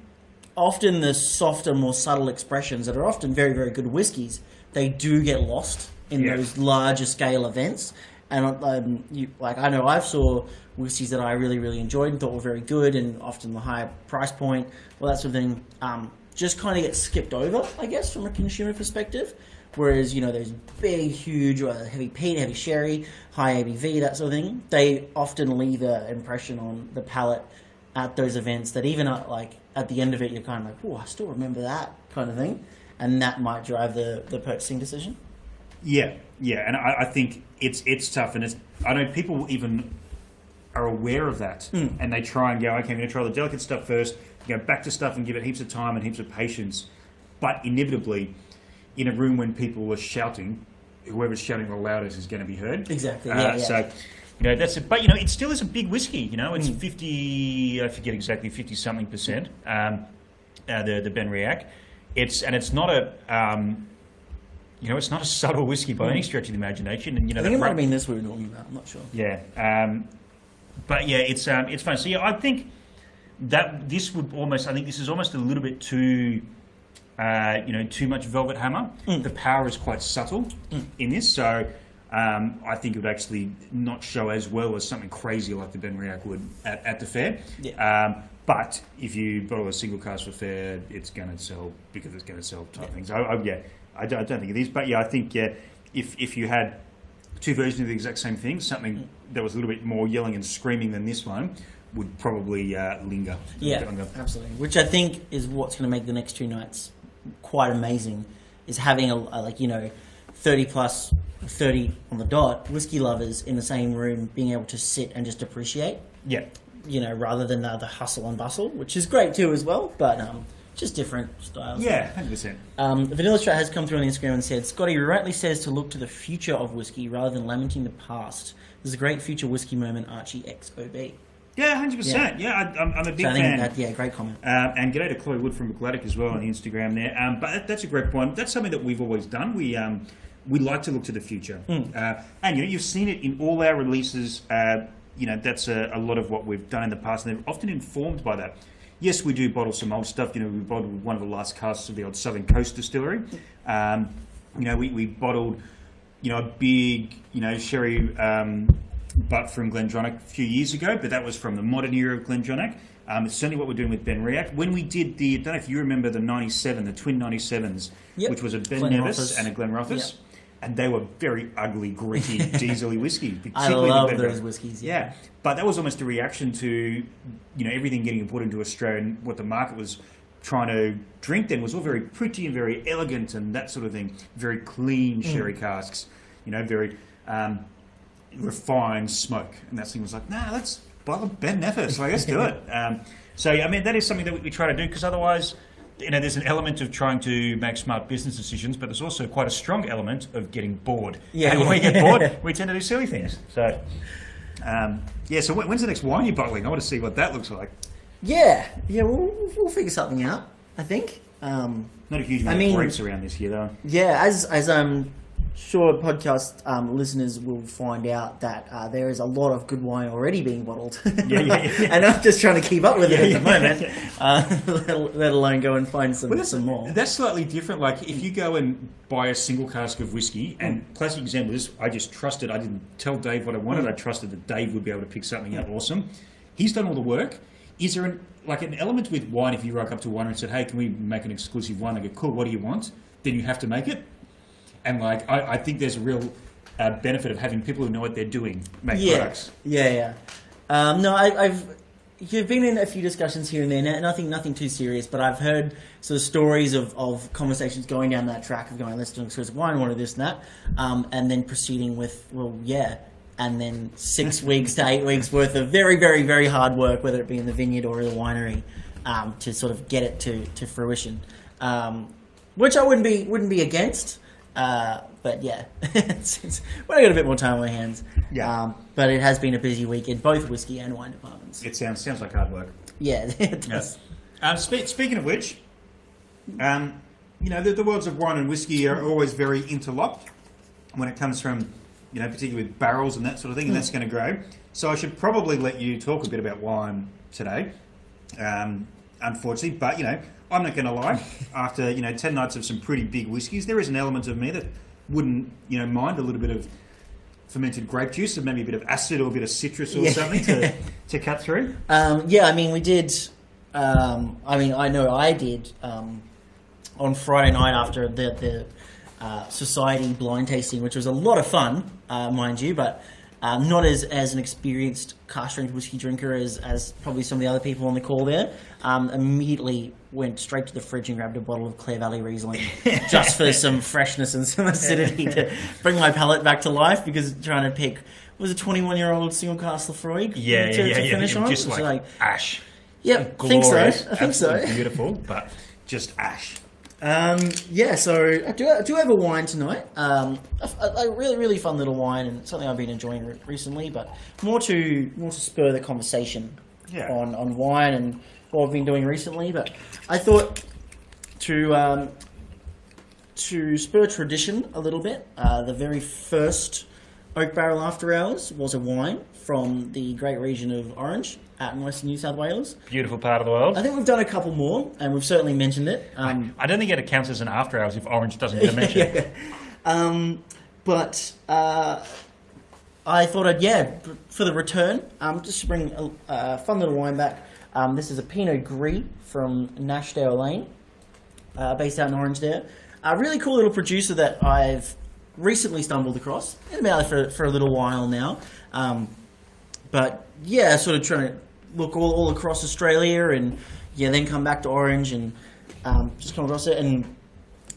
often the softer, more subtle expressions that are often very, very good whiskies, they do get lost in those larger scale events. And um, you, like I know I've saw whiskies that I really, really enjoyed and thought were very good, and often the higher price point, all that sort of thing, um, just kind of get skipped over, I guess, from a consumer perspective. Whereas you know those big, huge, uh, heavy peat, heavy sherry, high ABV, that sort of thing, they often leave an impression on the palate at those events that even at, like at the end of it, you're kind of like, oh, I still remember that kind of thing, and that might drive the the purchasing decision. Yeah, yeah, and I, I think it's it's tough, and it's I know people even are aware of that, and they try and go, okay, I'm going to try the delicate stuff first, go back to stuff and give it heaps of time and heaps of patience, but inevitably, in a room when people are shouting, whoever's shouting the loudest is going to be heard. Exactly, Uh, yeah, yeah. So. You know that's it, but you know it still is a big whiskey. You know it's fifty, I forget exactly, fifty something percent. Um, uh, the the BenRiach, it's and it's not a um, you know, it's not a subtle whiskey by any stretch of the imagination. And you know, I think that it might have been this we were talking about. I'm not sure. yeah. Um, but yeah, it's um, it's fun. So yeah, I think that this would almost. I think this is almost a little bit too. Uh, you know, too much Velvet Hammer. Mm. The power is quite subtle in this, so um, I think it would actually not show as well as something crazy like the BenRiach would at, at the fair. Yeah. Um, but if you bottle a single cask for fair, it's going to sell because it's going to sell type things. I, I, yeah, I don't, I don't think it is, but yeah, I think yeah, if if you had two versions of the exact same thing, something that was a little bit more yelling and screaming than this one would probably uh, linger. Yeah, Linger. absolutely. Which I think is what's going to make the next two nights quite amazing. Is having a, a like you know, thirty plus, thirty on the dot whiskey lovers in the same room, being able to sit and just appreciate. Yeah, You know, rather than uh, the hustle and bustle, which is great too as well, but um, just different styles. yeah, hundred percent. Um, Vanilla Strat has come through on Instagram and said, Scotty rightly says to look to the future of whiskey rather than lamenting the past. There's a great future whiskey moment, Archie XOB. Yeah, hundred percent. Yeah, I, I'm, I'm a big So I think fan. that, yeah, great comment. Um, and g'day to Chloe Wood from McGladdock as well on the Instagram there. Um, but that, that's a great point. That's something that we've always done. We um, we like to look to the future, uh, and you know you've seen it in all our releases. Uh, you know that's a, a lot of what we've done in the past, and they're often informed by that. Yes, we do bottle some old stuff. You know, we bottled one of the last casks of the old Southern Coast Distillery. Um, you know, we, we bottled, you know, a big, you know, sherry um, butt from Glendronach a few years ago, but that was from the modern era of Glendronach. Um, it's certainly what we're doing with BenRiach. When we did the, I don't know if you remember the 97, the twin 97s, Yep. which was a Ben Glen Nevis and a Glenrothes. Yep. And they were very ugly, gritty, (laughs) diesely whiskey. I particularly the love Ben those Riach. whiskies. Yeah, but that was almost a reaction to, you know, everything getting put into Australia and what the market was trying to drink then was all very pretty and very elegant and that sort of thing. Very clean sherry casks, you know, very um, refined smoke. And that thing was like, nah, let's bottle Ben Nevis. Like, let's do (laughs) it. Um, so, yeah, I mean, that is something that we, we try to do because otherwise, you know, there's an element of trying to make smart business decisions, but there's also quite a strong element of getting bored. Yeah, and when we get bored, (laughs) we tend to do silly things. So, um, yeah. So when's the next wine you're bottling? I want to see what that looks like. Yeah, yeah, we'll, we'll figure something out, I think. Um, Not a huge I mean- of grapes around this year, though. yeah, as, as I'm sure podcast um, listeners will find out that uh, there is a lot of good wine already being bottled. Yeah, yeah, (laughs) yeah. and I'm just trying to keep up with it Yeah, at the moment, uh, (laughs) let, let alone go and find some, Well, some more. that's slightly different. Like if you go and buy a single cask of whiskey, and classic example is I just trusted. I didn't tell Dave what I wanted. I trusted that Dave would be able to pick something out awesome. He's done all the work. Is there an, like an element with wine? If you rock up to wine and said, "Hey, can we make an exclusive wine?" They go, "Cool. What do you want?" Then you have to make it. And like I, I think there's a real uh, benefit of having people who know what they're doing make yeah, products. yeah, yeah. Um, no, I, I've you've been in a few discussions here and there. Nothing, nothing too serious, but I've heard sort of stories of, of conversations going down that track of going, let's do an exclusive wine, to this and that, um, and then proceeding with, well, yeah, and then six (laughs) weeks to eight weeks worth of very, very, very hard work, whether it be in the vineyard or the winery, um, to sort of get it to to fruition. Um, which I wouldn't be wouldn't be against. Uh, but yeah, (laughs) it's, it's, when I got a bit more time on my hands. Yeah. Um, but it has been a busy week in both whiskey and wine departments. It sounds sounds like hard work. Yeah, (laughs) it does. Um, spe- speaking of which, um, you know, the, the worlds of wine and whiskey are always very interlocked when it comes from you know, particularly with barrels and that sort of thing, and that's going to grow. So I should probably let you talk a bit about wine today. Um, unfortunately, but you know, I'm not going to lie. (laughs) After you know ten nights of some pretty big whiskies, there is an element of me that wouldn't you know mind a little bit of fermented grape juice, and maybe a bit of acid or a bit of citrus or Yeah. something to, (laughs) to cut through. Um, yeah, I mean, we did. Um, I mean, I know I did um, on Friday night after the the uh, society blind tasting, which was a lot of fun, uh, mind you, but um, not as as an experienced cask strength whiskey drinker as as probably some of the other people on the call there. Um, immediately went straight to the fridge and grabbed a bottle of Clare Valley Riesling (laughs) just for some freshness and some acidity to bring my palate back to life because trying to pick was a 21 year old single cask Laphroaig Yeah, to, yeah, yeah, to yeah. finish on. Just So, like, ash. yeah, I think so. I think so. beautiful, but just ash. Um, yeah, so I do, I do have a wine tonight. Um, a, a- a really, really fun little wine, and something I've been enjoying re- recently. But more to more to spur the conversation Yeah. on on wine and what I've been doing recently. But I thought to um, to spur tradition a little bit. Uh, the very first Oak Barrel After Hours was a wine from the great region of Orange out in western New South Wales. Beautiful part of the world. I think we've done a couple more, and we've certainly mentioned it. Um, I don't think it counts as an after hours if Orange doesn't get a mention. (laughs) yeah. Um, but uh, I thought I'd yeah for the return um, just to bring a, a fun little wine back. Um, this is a Pinot Gris from Nashdale Lane, uh, based out in Orange. There, a really cool little producer that I've recently stumbled across. Been about it for for a little while now. Um, but yeah, sort of trying to look all, all across Australia and yeah, then come back to Orange and um, just come across it. And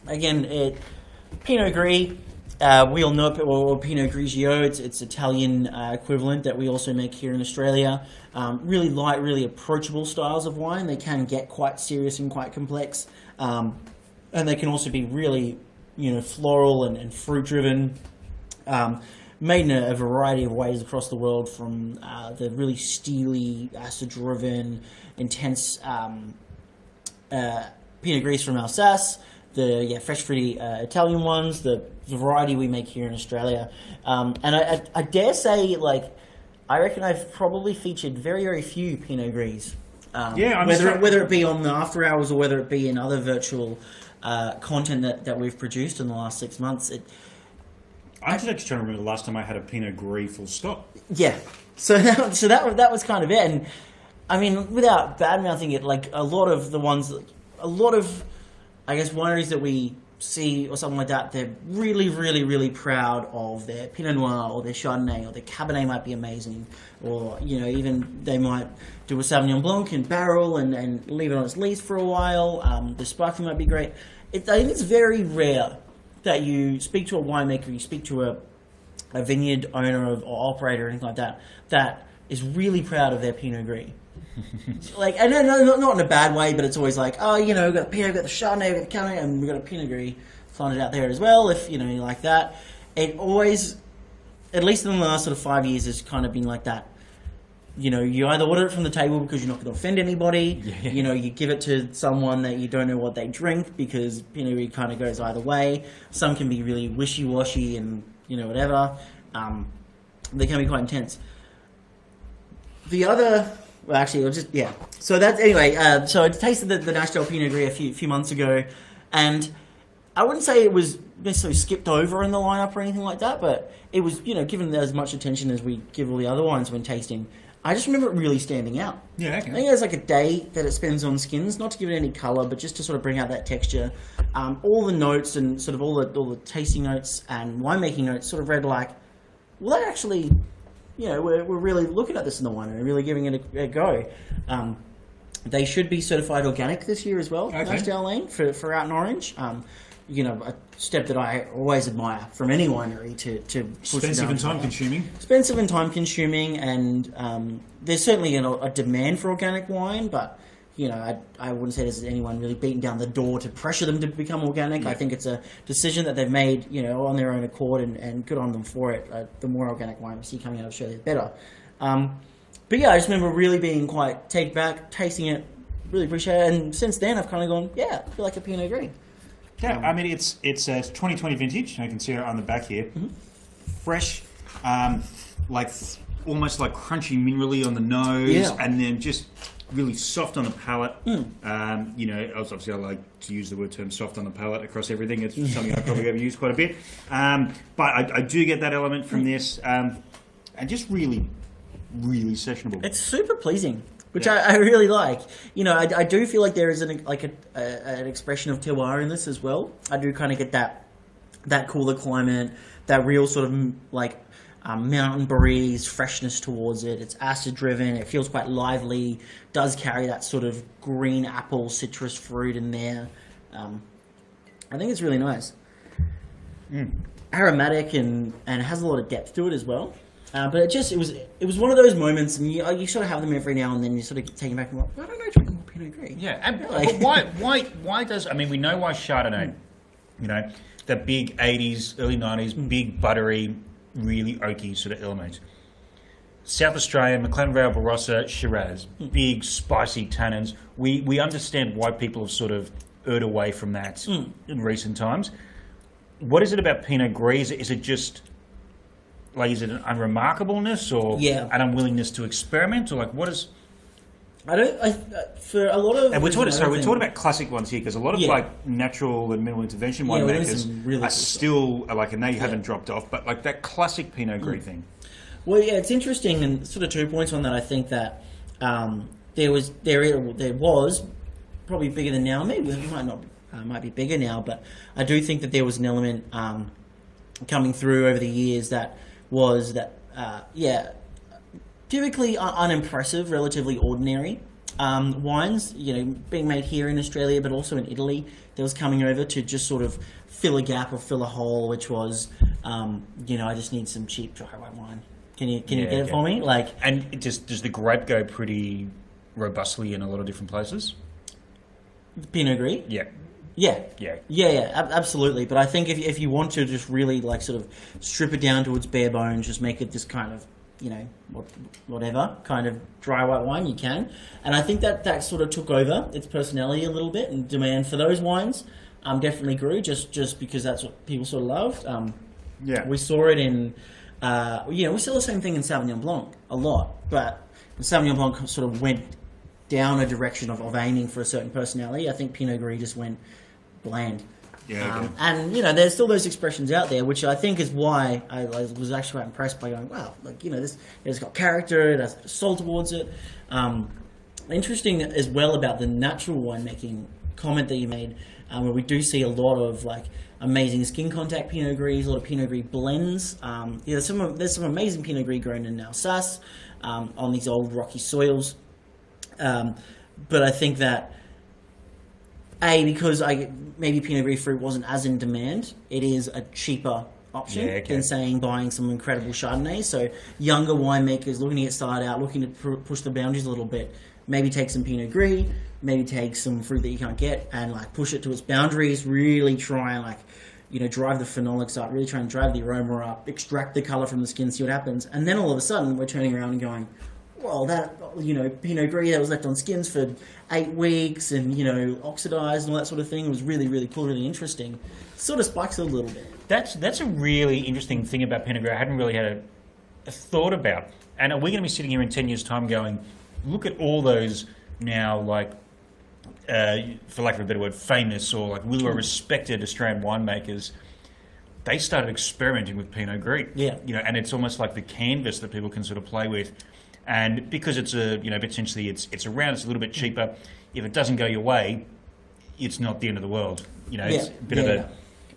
again, it Pinot Gris. Uh, we all know it, or, Pinot Grigio. It's it's Italian uh, equivalent that we also make here in Australia. Um, really light, really approachable styles of wine. They can get quite serious and quite complex, um, and they can also be really, you know, floral and, and fruit driven um, made in a, a variety of ways across the world, from uh, the really steely, acid-driven, intense um, uh, Pinot Gris from Alsace, the yeah fresh fruity uh, Italian ones, the, the variety we make here in Australia, um, and I, I, I dare say like I reckon I've probably featured very very few Pinot Gris. Um, Yeah, I'm whether sorry- it, whether it be on the after hours or whether it be in other virtual uh, content that, that we've produced in the last six months, it, I'm just actually trying to remember the last time I had a Pinot Gris full stop. Yeah. So (laughs) that, so that that was kind of it, and I mean, without bad mouthing it, like a lot of the ones, a lot of, I guess, wineries that we see or something like that, they're really, really, really proud of their Pinot Noir or their Chardonnay or their Cabernet might be amazing, or you know, even they might do a Sauvignon Blanc in barrel and, and leave it on its lees for a while. Um, the sparkling might be great. It, I think it's very rare that you speak to a winemaker, you speak to a a vineyard owner of, or operator or anything like that that is really proud of their Pinot Gris. (laughs) like, and no, no, not, not in a bad way, but it's always like, oh, you know, we've got the Pinot, we've got the Chardonnay, we've got the Cabernet, and we've got a Pinot Gris planted out there as well, if, you know, you like that. It always, at least in the last sort of five years, has kind of been like that. You know, you either order it from the table because you're not going to offend anybody. Yeah. You know, you give it to someone that you don't know what they drink because Pinot kind of goes either way. Some can be really wishy-washy and you know whatever. Um, they can be quite intense. The other, well, actually, I'll just yeah. So that's anyway. Uh, so I tasted the, the Nashdale Pinot Gris a few few months ago, and I wouldn't say it was necessarily skipped over in the lineup or anything like that, but it was you know given as much attention as we give all the other wines when tasting. I just remember it really standing out. Yeah, okay. I think there's like a day that it spends on skins, not to give it any color, but just to sort of bring out that texture. Um, all the notes and sort of all the all the tasting notes and winemaking notes sort of read like, well, that actually, you know, we're, we're really looking at this in the winery, really giving it a, a go. Um, they should be certified organic this year as well, Okay. Nashdale Lane for, for out in Orange. Um, you know, a step that I always admire from any winery to to push Expensive and time consuming. expensive and time consuming, and um, there's certainly a, a demand for organic wine, but you know, I, I wouldn't say there's anyone really beating down the door to pressure them to become organic. I think it's a decision that they've made, you know, on their own accord, and, and good on them for it. Uh, the more organic wine we see coming out of Australia, the better. Um, but yeah, I just remember really being quite take back, tasting it, really appreciate it, and since then I've kind of gone, yeah, I feel like a Pinot Gris. Yeah, I mean it's it's a 2020 vintage. I can see it on the back here. Mm-hmm. Fresh, um, like almost like crunchy minerally on the nose, Yeah. and then just really soft on the palate. Um, you know, obviously I like to use the word term soft on the palate across everything. It's (laughs) something I probably ever use quite a bit. Um, but I, I do get that element from this, um, and just really, really sessionable. It's super pleasing, which Yeah. I, I really like. You know, I, I do feel like there is an like a, a, an expression of terroir in this as well. I do kind of get that that cooler climate, that real sort of mm, like um, mountain breeze, freshness towards it. It's acid driven. It feels quite lively. Does carry that sort of green apple citrus fruit in there. Um, I think it's really nice. Aromatic and and has a lot of depth to it as well. Uh, but it just it was it was one of those moments, and you, you sort of have them every now and then. You sort of take them back and go, I don't I drink more Pinot Gris? Yeah, and Like- but why, why, why does? I mean, we know why Chardonnay. Hmm. You know, the big '80s, early '90s, hmm. big buttery, really oaky sort of elements. South Australia, McLaren Vale Barossa, Shiraz, hmm. big spicy tannins. We we understand why people have sort of erred away from that in recent times. What is it about Pinot Gris? Is it just like is it an unremarkableness or Yeah. an unwillingness to experiment or like what is? I don't. I, uh, for a lot of And we're talking, sorry, we're talking about classic ones here because a lot of Yeah. like natural and minimal intervention Yeah, well, winemakers some really are cool stuff. still uh, like, and they haven't dropped off, but like that classic Pinot Gris thing. Well, yeah, it's interesting, and sort of two points on that. I think that um, there was there there was probably bigger than now. Maybe it might not uh, might be bigger now, but I do think that there was an element um, coming through over the years that was that uh, yeah, typically un- unimpressive, relatively ordinary um, wines. You know, being made here in Australia, but also in Italy. That was coming over to just sort of fill a gap or fill a hole, which was, um, you know, I just need some cheap dry white wine. Can you can you Yeah, get it for me? Like And it just does the grape go pretty robustly in a lot of different places? Pinot Gris. Yeah, Yeah. yeah. Yeah, yeah, ab- absolutely. But I think if, if you want to just really like sort of strip it down to its bare bones, just make it this kind of you know what, whatever kind of dry white wine you can, and I think that that sort of took over its personality a little bit and demand for those wines um, definitely grew just just because that's what people sort of loved. Um, Yeah. we saw it in, uh, you know, we saw the same thing in Sauvignon Blanc a lot, but Sauvignon Blanc sort of went down a direction of, of aiming for a certain personality. I think Pinot Gris just went bland. Yeah, Um, and you know, there's still those expressions out there, which I think is why I, I was actually quite impressed by going, wow, like you know, this it's got character, it has soul towards it. Um, interesting as well about the natural winemaking comment that you made, um, where we do see a lot of like amazing skin contact Pinot Gris, a lot of Pinot Gris blends. Um, yeah, there's some there's some amazing Pinot Gris grown in Alsace um, on these old rocky soils. Um, but I think that a because I maybe Pinot Gris fruit wasn't as in demand, it is a cheaper option Yeah, okay. than saying buying some incredible Chardonnay. So younger winemakers looking to get started out, looking to pr- push the boundaries a little bit, maybe take some Pinot Gris, maybe take some fruit that you can't get and like push it to its boundaries. Really try and like you know drive the phenolics up, really try and drive the aroma up, extract the color from the skin, see what happens, and then all of a sudden we're turning around and going well, that you know, Pinot Gris that was left on skins for eight weeks, and you know, oxidized and all that sort of thing was really, really cool, really interesting. Sort of spikes it a little bit. That's that's a really interesting thing about Pinot Gris. I hadn't really had a, a thought about. And are we going to be sitting here in ten years' time going, look at all those now, like, uh, for lack of a better word, famous or like really (laughs) respected Australian winemakers. They started experimenting with Pinot Gris. Yeah. you know, and it's almost like the canvas that people can sort of play with. And because it's a, you know, essentially it's it's around, it's a little bit cheaper. If it doesn't go your way, it's not the end of the world. You know, it's a bit yeah, of a yeah.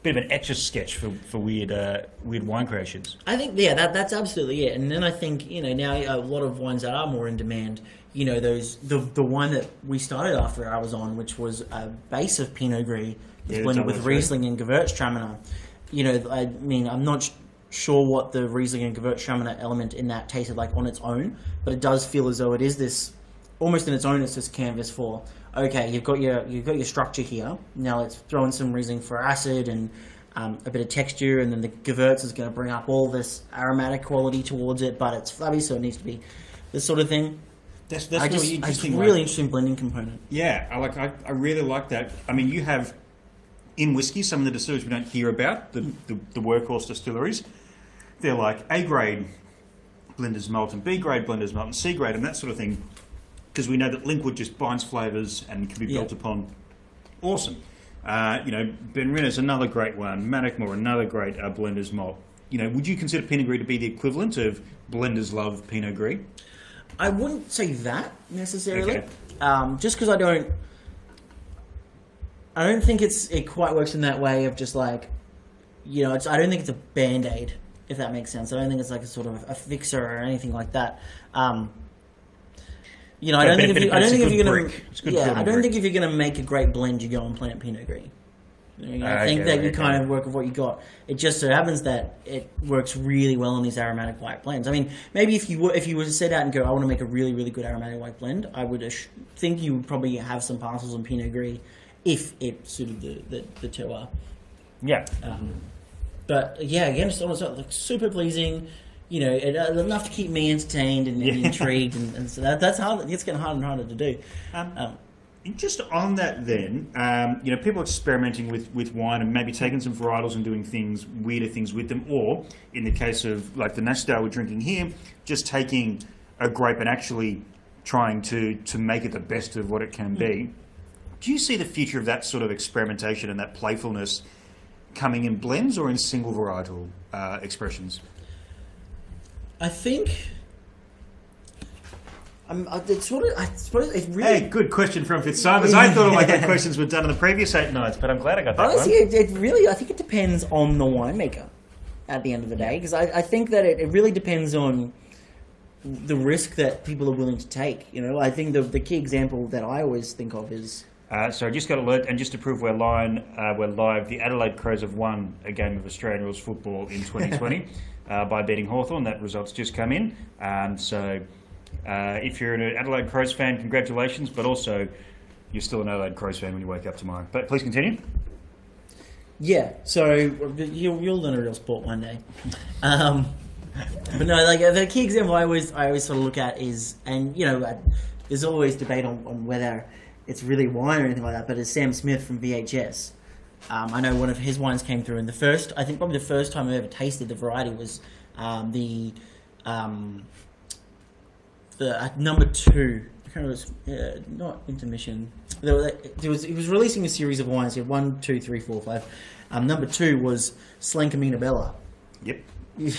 bit of an etch a sketch for, for weird uh, weird wine creations. I think yeah, that that's absolutely it. And then I think you know now a lot of wines that are more in demand. You know those the the wine that we started after I was on, which was a base of Pinot Gris, Yeah, blended with. Riesling and Gewürztraminer. You know, I mean, I'm not sh- sure what the Riesling and Gewürztraminer element in that tasted like on its own, but it does feel as though it is this almost in its own. It's this canvas for okay, you've got your you've got your structure here. Now let's throw in some Riesling for acid and um, a bit of texture, and then the Gewürz is going to bring up all this aromatic quality towards it, but it's flabby, so it needs to be this sort of thing. That's that's I just, really interesting. really like- interesting blending component. yeah, I like. I, I really like that. I mean, you have in whiskey some of the distilleries we don't hear about the the, the workhorse distilleries. They're like A grade blenders malt and B grade blenders malt and C grade and that sort of thing, because we know that Linkwood just binds flavors and can be built upon. Awesome. Uh, you know, Ben Rinner's another great one. Mannochmore, another great uh, blenders malt. You know, would you consider Pinot Gris to be the equivalent of blenders love Pinot Gris? I wouldn't say that necessarily. Okay. Um, just because I don't, I don't think it's it quite works in that way of just like, you know, it's I don't think it's a band aid if that makes sense. I don't think it's like a sort of a fixer or anything like that. Um, you know, I don't think if you, I don't think if you're gonna, brick. It's a good yeah, I don't think if you're gonna make a great blend, you go and plant Pinot Gris. You know, I think okay, that you okay. kind of work with what you got. It just so happens that it works really well on these aromatic white blends. I mean, maybe if you were if you were to set out and go, I want to make a really really good aromatic white blend, I would think you would probably have some parcels on Pinot Gris if it suited the the, the terroir. Yeah. Um, but yeah, again, it's almost like super pleasing. You know, it, uh, enough to keep me entertained and, and intrigued, and, and so that, that's hard. It's getting harder and harder to do. Um, Um, just on that, then, um, you know, people experimenting with, with wine and maybe taking some varietals and doing things, weirder things with them, or in the case of like the Nashdale we're drinking here, just taking a grape and actually trying to, to make it the best of what it can be. Do you see the future of that sort of experimentation and that playfulness coming in blends or in single varietal uh, expressions? I think. I'm, I, it's sort of. I suppose it really. Hey, good question from Fitzsimons. I thought all my good questions were done in the previous eight nights, but I'm glad I got that Honestly, one. it, it really, I think it depends on the winemaker at the end of the day, because I, I think that it, it really depends on the risk that people are willing to take. You know, I think the, the key example that I always think of is Uh, so I just got alert, and just to prove we're live, uh, we're live. The Adelaide Crows have won a game of Australian rules football in (laughs) 2020 uh, by beating Hawthorn. That result's just come in. Um, so uh, if you're an Adelaide Crows fan, congratulations. But also, you're still an Adelaide Crows fan when you wake up tomorrow. But please continue. Yeah, so you'll, you'll learn a real sport one day. Um, but no, like the key example I always I always sort of look at is, and you know, uh, there's always debate on, on whether it's really wine or anything like that. But it's Sam Smith from VHS. Um, I know one of his wines came through, and the first, I think probably the first time I ever tasted the variety was um, the um, the uh, number two. I can't remember. It was, uh, not intermission. There was, there was. He was releasing a series of wines. He had one, two, three, four, five. Um, number two was Slankamenka Bela. Yep. Yeah. (laughs)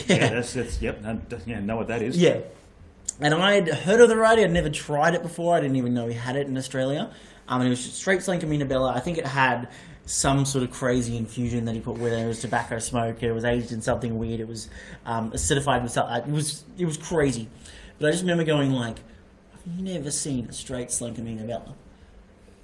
Yeah, that's, that's yep. I, yeah, know what that is. Yeah. And I'd heard of the variety. I'd never tried it before. I didn't even know he had it in Australia. Um, and it was straight Slankamenka Bela. I think it had some sort of crazy infusion that he put with it. It was tobacco smoke. It was aged in something weird. It was um, acidified with something. It was it was crazy. But I just remember going like, I've never seen a straight Slankamenka Bela.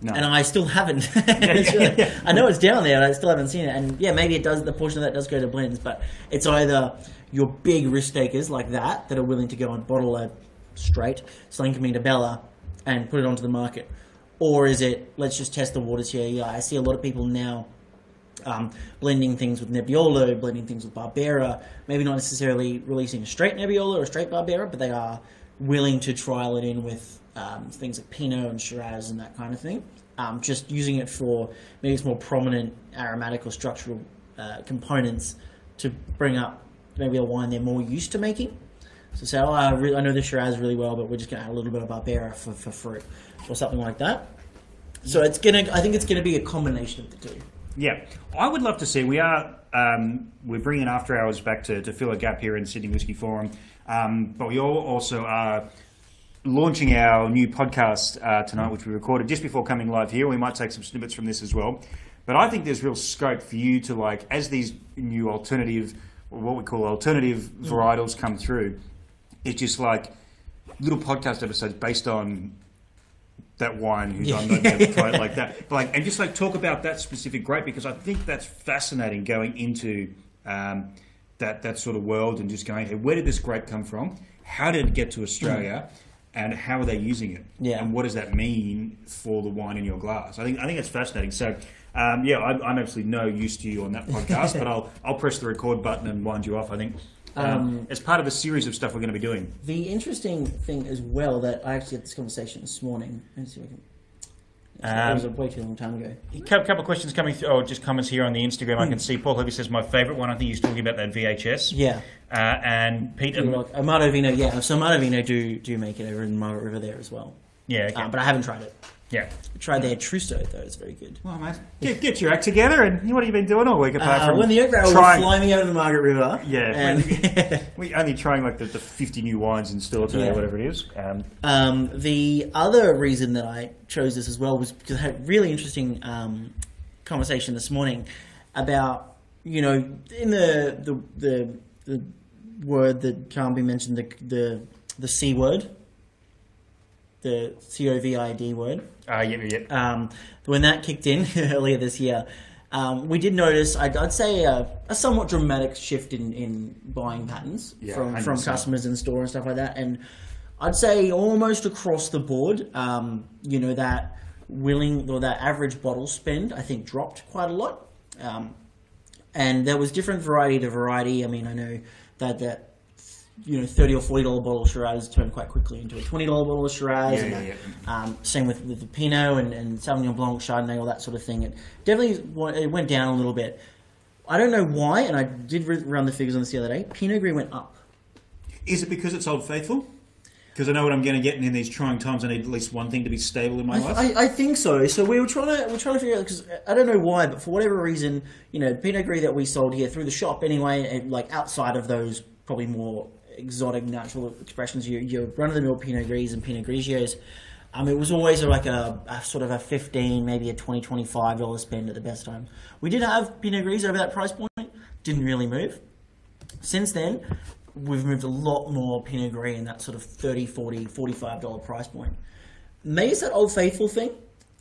No. And I still haven't. (laughs) yeah. I know it's down there, and I still haven't seen it. And yeah, maybe it does. The portion of that does go to blends, but it's either your big risk takers like that that are willing to go and bottle a straight Slankamenka Bela and put it onto the market, or is it let's just test the waters here? Yeah, I see a lot of people now um, blending things with Nebbiolo, blending things with Barbera. Maybe not necessarily releasing a straight Nebbiolo or a straight Barbera, but they are willing to trial it in with um, things like Pinot and Shiraz and that kind of thing. Um, just using it for maybe it's more prominent aromatic or structural uh, components to bring up maybe a wine they're more used to making. So say, oh, I, I know the Shiraz really well, but we're just going to add a little bit of Barbera for, for fruit or something like that. So it's gonna. I think it's gonna be a combination of the two. Yeah, I would love to see. We are um, we're bringing after hours back to, to fill a gap here in Sydney Whisky Forum, um, but we all also are launching our new podcast uh, tonight, which we recorded just before coming live here. We might take some snippets from this as well, but I think there's real scope for you to like as these new alternative, what we call alternative varietals come through. It's just like little podcast episodes based on that wine who's on the throat like that. But like, and just like talk about that specific grape because I think that's fascinating going into um, that that sort of world and just going, hey, where did this grape come from? How did it get to Australia? And how are they using it? Yeah. And what does that mean for the wine in your glass? I think I think it's fascinating. So, um, yeah, I'm, I'm absolutely no use to you on that podcast, (laughs) but I'll I'll press the record button and wind you off. I think um, Um, as part of a series of stuff we're going to be doing. The interesting thing as well that I actually had this conversation this morning. Let's see if I can. it was a Um, way too long time ago. A couple of questions coming through, or just comments here on the Instagram. I can see Paul Heavy says my favourite one. I think he's talking about that VHS. Yeah. Uh, and Pete, You're like, Amato Vino, yeah. So Amato Vino do do make it over in Margaret River there as well. yeah, okay. Uh, but I haven't tried it. Yeah. I tried their Trusto though; it's very good. Well, mate, get, get your act together. And what have you been doing all week apart Uh, from when the oak barrel trying? was flying me over the Margaret River, Yeah, and we only trying like the, the fifty new wines in store today, Yeah. whatever it is. Um, Um, the other reason that I chose this as well was because I had a really interesting um, conversation this morning about you know in the the the, the word that can't be mentioned the the the c word the c o v i d word uh, yeah, yeah. um, when that kicked in (laughs) earlier this year, um, we did notice, I'd, I'd say, a, a somewhat dramatic shift in, in buying patterns Yeah, from, from 100%. customers in store and stuff like that. And I'd say almost across the board, um, you know, that willing or that average bottle spend, I think, dropped quite a lot. Um, and there was different variety to variety. I mean, I know that that you know thirty or forty dollar bottle of Shiraz turned quite quickly into a twenty dollar bottle of Shiraz. Yeah, and yeah, that- Um, same with, with the Pinot and, and Sauvignon Blanc, Chardonnay, all that sort of thing. It definitely it went down a little bit. I don't know why, and I did run the figures on this the other day. Pinot Gris went up. Is it because it's Old Faithful? Because I know what I'm going to get, and in these trying times, I need at least one thing to be stable in my I, life. I, I think so. So we were trying to we're trying to figure out because I don't know why, but for whatever reason, you know, Pinot Gris that we sold here through the shop anyway, and like outside of those probably more exotic natural expressions, your your run of the mill Pinot Gris and Pinot Grigios. Um, it was always like a, a sort of a fifteen, maybe a 20 25 dollar spend at the best time. We did have Pinot Gris over that price point, didn't really move. Since then, we've moved a lot more Pinot Gris in that sort of 30 40 45 dollar price point maybe it's that old faithful thing.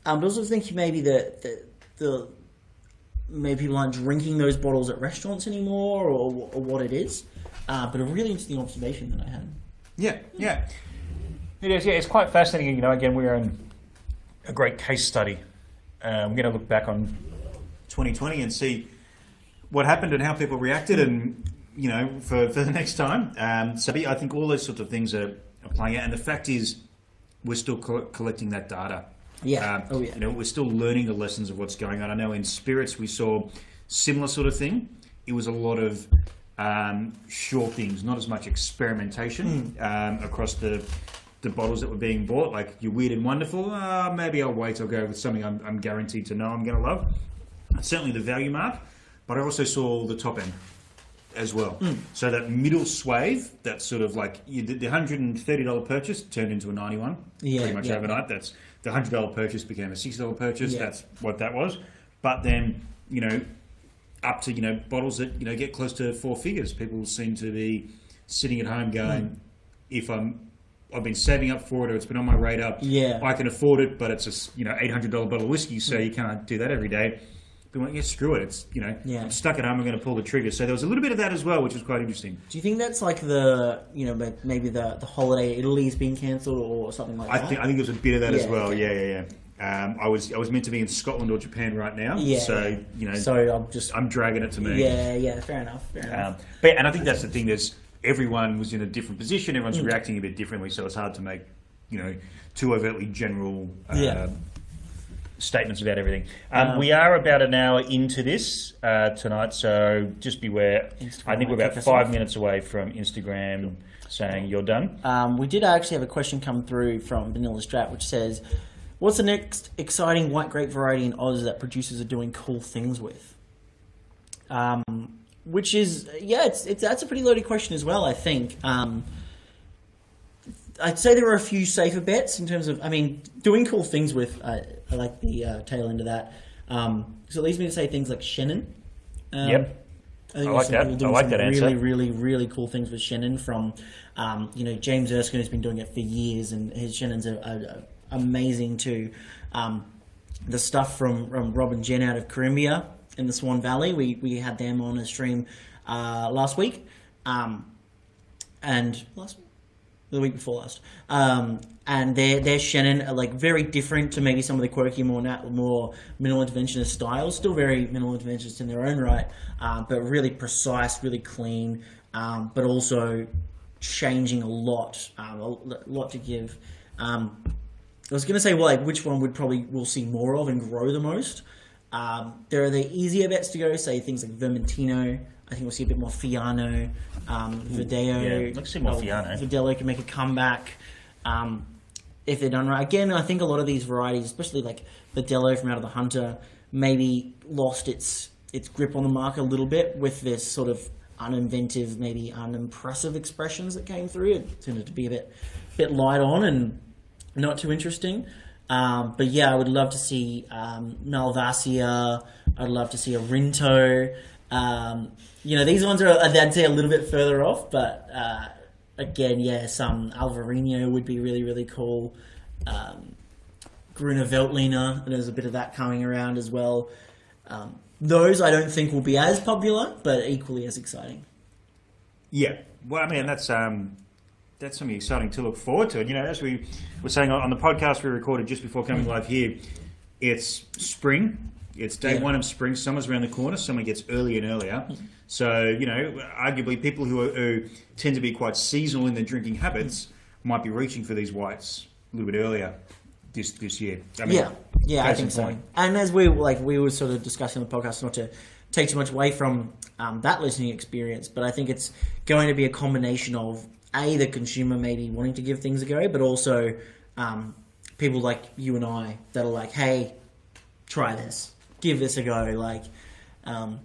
Um, but also think maybe the, the the maybe people aren't drinking those bottles at restaurants anymore, or, or what it is. Uh, but a really interesting observation that I had. Yeah, yeah. It is, yeah. It's quite fascinating. You know, again, we're in a great case study. Uh, I'm going to look back on 2020 and see what happened and how people reacted, and you know, for, for the next time. Um, so I think all those sorts of things are, are playing out, and the fact is, we're still co- collecting that data. Yeah. Um, Oh, yeah. You know, we're still learning the lessons of what's going on. I know in spirits we saw similar sort of thing. It was a lot of um, short things, not as much experimentation Hmm. um, across the the bottles that were being bought. Like you're weird and wonderful. Uh, maybe I'll wait. I'll go with something I'm, I'm guaranteed to know I'm going to love. Certainly the value mark, but I also saw the top end as well. Hmm. So that middle swathe, that sort of like you, the the hundred and thirty dollar purchase turned into a ninety one. Yeah, pretty much yeah. overnight. That's the hundred dollar purchase became a sixty dollar purchase. Yeah. That's what that was. But then you know, up to you know bottles that you know get close to four figures. People seem to be sitting at home going, Hmm. if I'm I've been saving up for it, or it's been on my radar. Yeah. I can afford it, but it's a you know eight hundred dollar bottle of whiskey, so you can't do that every day. But like, yeah, screw it. It's you know Yeah. I'm stuck at home. I'm going to pull the trigger. So there was a little bit of that as well, which was quite interesting. Do you think that's like the you know maybe the the holiday Italy's being cancelled or something like I that? think I think there was a bit of that as well. okay. Yeah, yeah, yeah. Um, I was I was meant to be in Scotland or Japan right now. yeah. So you know, so I'm just I'm dragging it to me. yeah yeah fair enough fair enough. Um, but and I think that's the thing. There's everyone was in a different position. Everyone's Mm. reacting a bit differently, so it's hard to make you know too overtly general uh, Yeah. statements about everything. Um, Um, we are about an hour into this uh, tonight, so just beware. Instagram I think we're about five minutes away from Instagram saying you're done. Um, we did actually have a question come through from Vanilla Strat, which says, "What's the next exciting white grape variety in Oz that producers are doing cool things with?" Um, which is, yeah, it's, it's that's a pretty loaded question as well. I think. Um, I'd say there are a few safer bets in terms of, I mean, doing cool things with. I, I like the uh, tail end of that. Um, so it leads me to say things like Chenin. Um, Yep. I, think I like that. I like some that answer. really, really, really cool things with Chenin from, um, you know, James Erskine has been doing it for years, and his Chenins are, are, are amazing too. Um, the stuff from, from Rob and Jen out of Corymbia in the Swan Valley, we, we had them on a stream uh, last week, um, and last the week before last. Um, and their their Chenin are like very different to maybe some of the quirky, more nat- more minimal interventionist styles. Still very minimal interventionist in their own right, uh, but really precise, really clean, um, but also changing a lot, um, a lot to give. I was going to say, well, like, which one would probably we'll see more of and grow the most. Um, there are the easier bets to go, say things like Vermentino. I think we'll see a bit more Fiano, um, yeah, let's see more Oh, Fiano. Verdelho can make a comeback. Um, if they're done right. Again, I think a lot of these varieties, especially like Verdelho from Out of the Hunter, maybe lost its its grip on the market a little bit with this sort of uninventive, maybe unimpressive expressions that came through. It tended to be a bit bit light on and not too interesting. Um, but yeah, I would love to see um, Malvasia. I'd love to see a Rinto. Um, you know, these ones are I'd say a little bit further off, but uh, again, yeah, some Alvarino would be really really cool. Um, Gruner Veltliner, there's a bit of that coming around as well. Um, those I don't think will be as popular, but equally as exciting. Yeah, well, I mean that's um, that's something exciting to look forward to. And you know, as we were saying on the podcast we recorded just before coming live here, it's spring. It's day Yeah. one of spring. Summer's around the corner. Summer gets earlier and earlier. So you know, arguably, people who, are, who tend to be quite seasonal in their drinking habits might be reaching for these whites a little bit earlier this this year. I mean, yeah, yeah, I think so. point. And as we like, we were sort of discussing on the podcast, not to take too much away from um, that listening experience, but I think it's going to be a combination of a the consumer maybe wanting to give things a go, but also um, people like you and I that are like, hey, try this, give this a go, like. Um,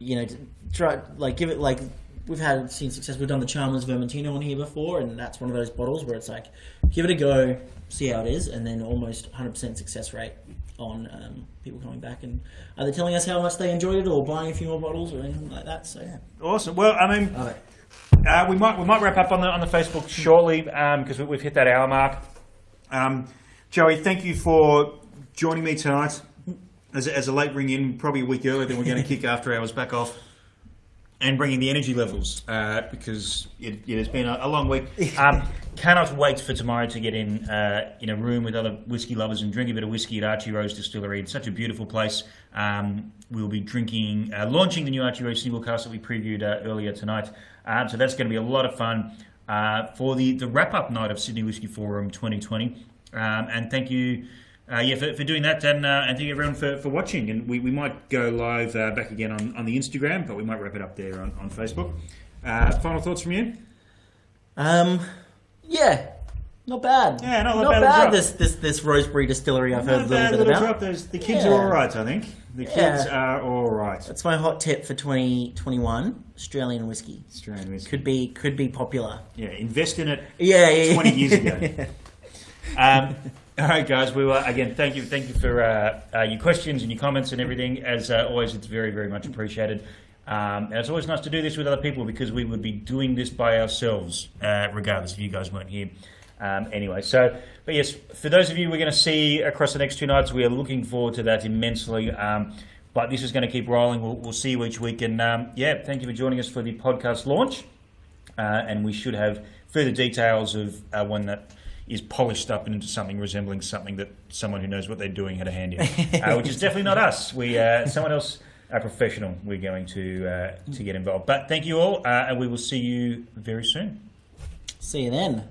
you know, try like give it like we've had seen success. We've done the Chalmers Vermentino on here before, and that's one of those bottles where it's like give it a go, see how it is, and then almost 100% success rate on um, people coming back and either telling us how much they enjoyed it or buying a few more bottles or anything like that. So yeah, Awesome. Well, I mean. Uh, we might we might wrap up on the on the Facebook shortly because we, we've hit that hour mark. Um, Joey, thank you for joining me tonight as a, as a late ring in, probably a week earlier than we're going to kick after hours back off, and bringing the energy levels uh, because it, it has been a, a long week. (laughs) Um, cannot wait for tomorrow to get in uh, in a room with other whiskey lovers and drink a bit of whiskey at Archie Rose Distillery. It's such a beautiful place. Um, we'll be drinking, uh, launching the new Archie Rose single cask that we previewed uh, earlier tonight. Um, so that's going to be a lot of fun uh, for the, the wrap up night of Sydney Whisky Forum 2020. Um, and thank you. Uh, yeah, for, for doing that, and, uh, and thank you everyone for, for watching. And we, we might go live uh, back again on, on the Instagram, but we might wrap it up there on, on Facebook. Uh, final thoughts from you? Um, yeah, not bad. Yeah, not- not not bad bad. drop. This this this Roseberry Distillery I've heard a Not little bit little about. drop. The kids Yeah. are all right, I think. The kids Yeah. are all right. That's my hot tip for 2021. Australian whiskey Australian whiskey. could be could be popular. Yeah, invest in it Yeah, yeah 20 years ago. (laughs) Um, all right, guys. We will again. Thank you, thank you for uh, uh, your questions and your comments and everything. As uh, always, it's very, very much appreciated. Um, and it's always nice to do this with other people because we would be doing this by ourselves, uh, regardless if you guys weren't here. Um, anyway, so but yes, for those of you we're going to see across the next two nights, we are looking forward to that immensely. Um, but this is going to keep rolling. We'll, we'll see you each week. And um, yeah, thank you for joining us for the podcast launch uh, and we should have further details of uh, when that is polished up into something resembling something that someone who knows what they're doing had a hand in, uh, which is definitely not us. We uh, someone else, a professional, we're going to uh, to get involved. But thank you all, uh, and we will see you very soon. See you then.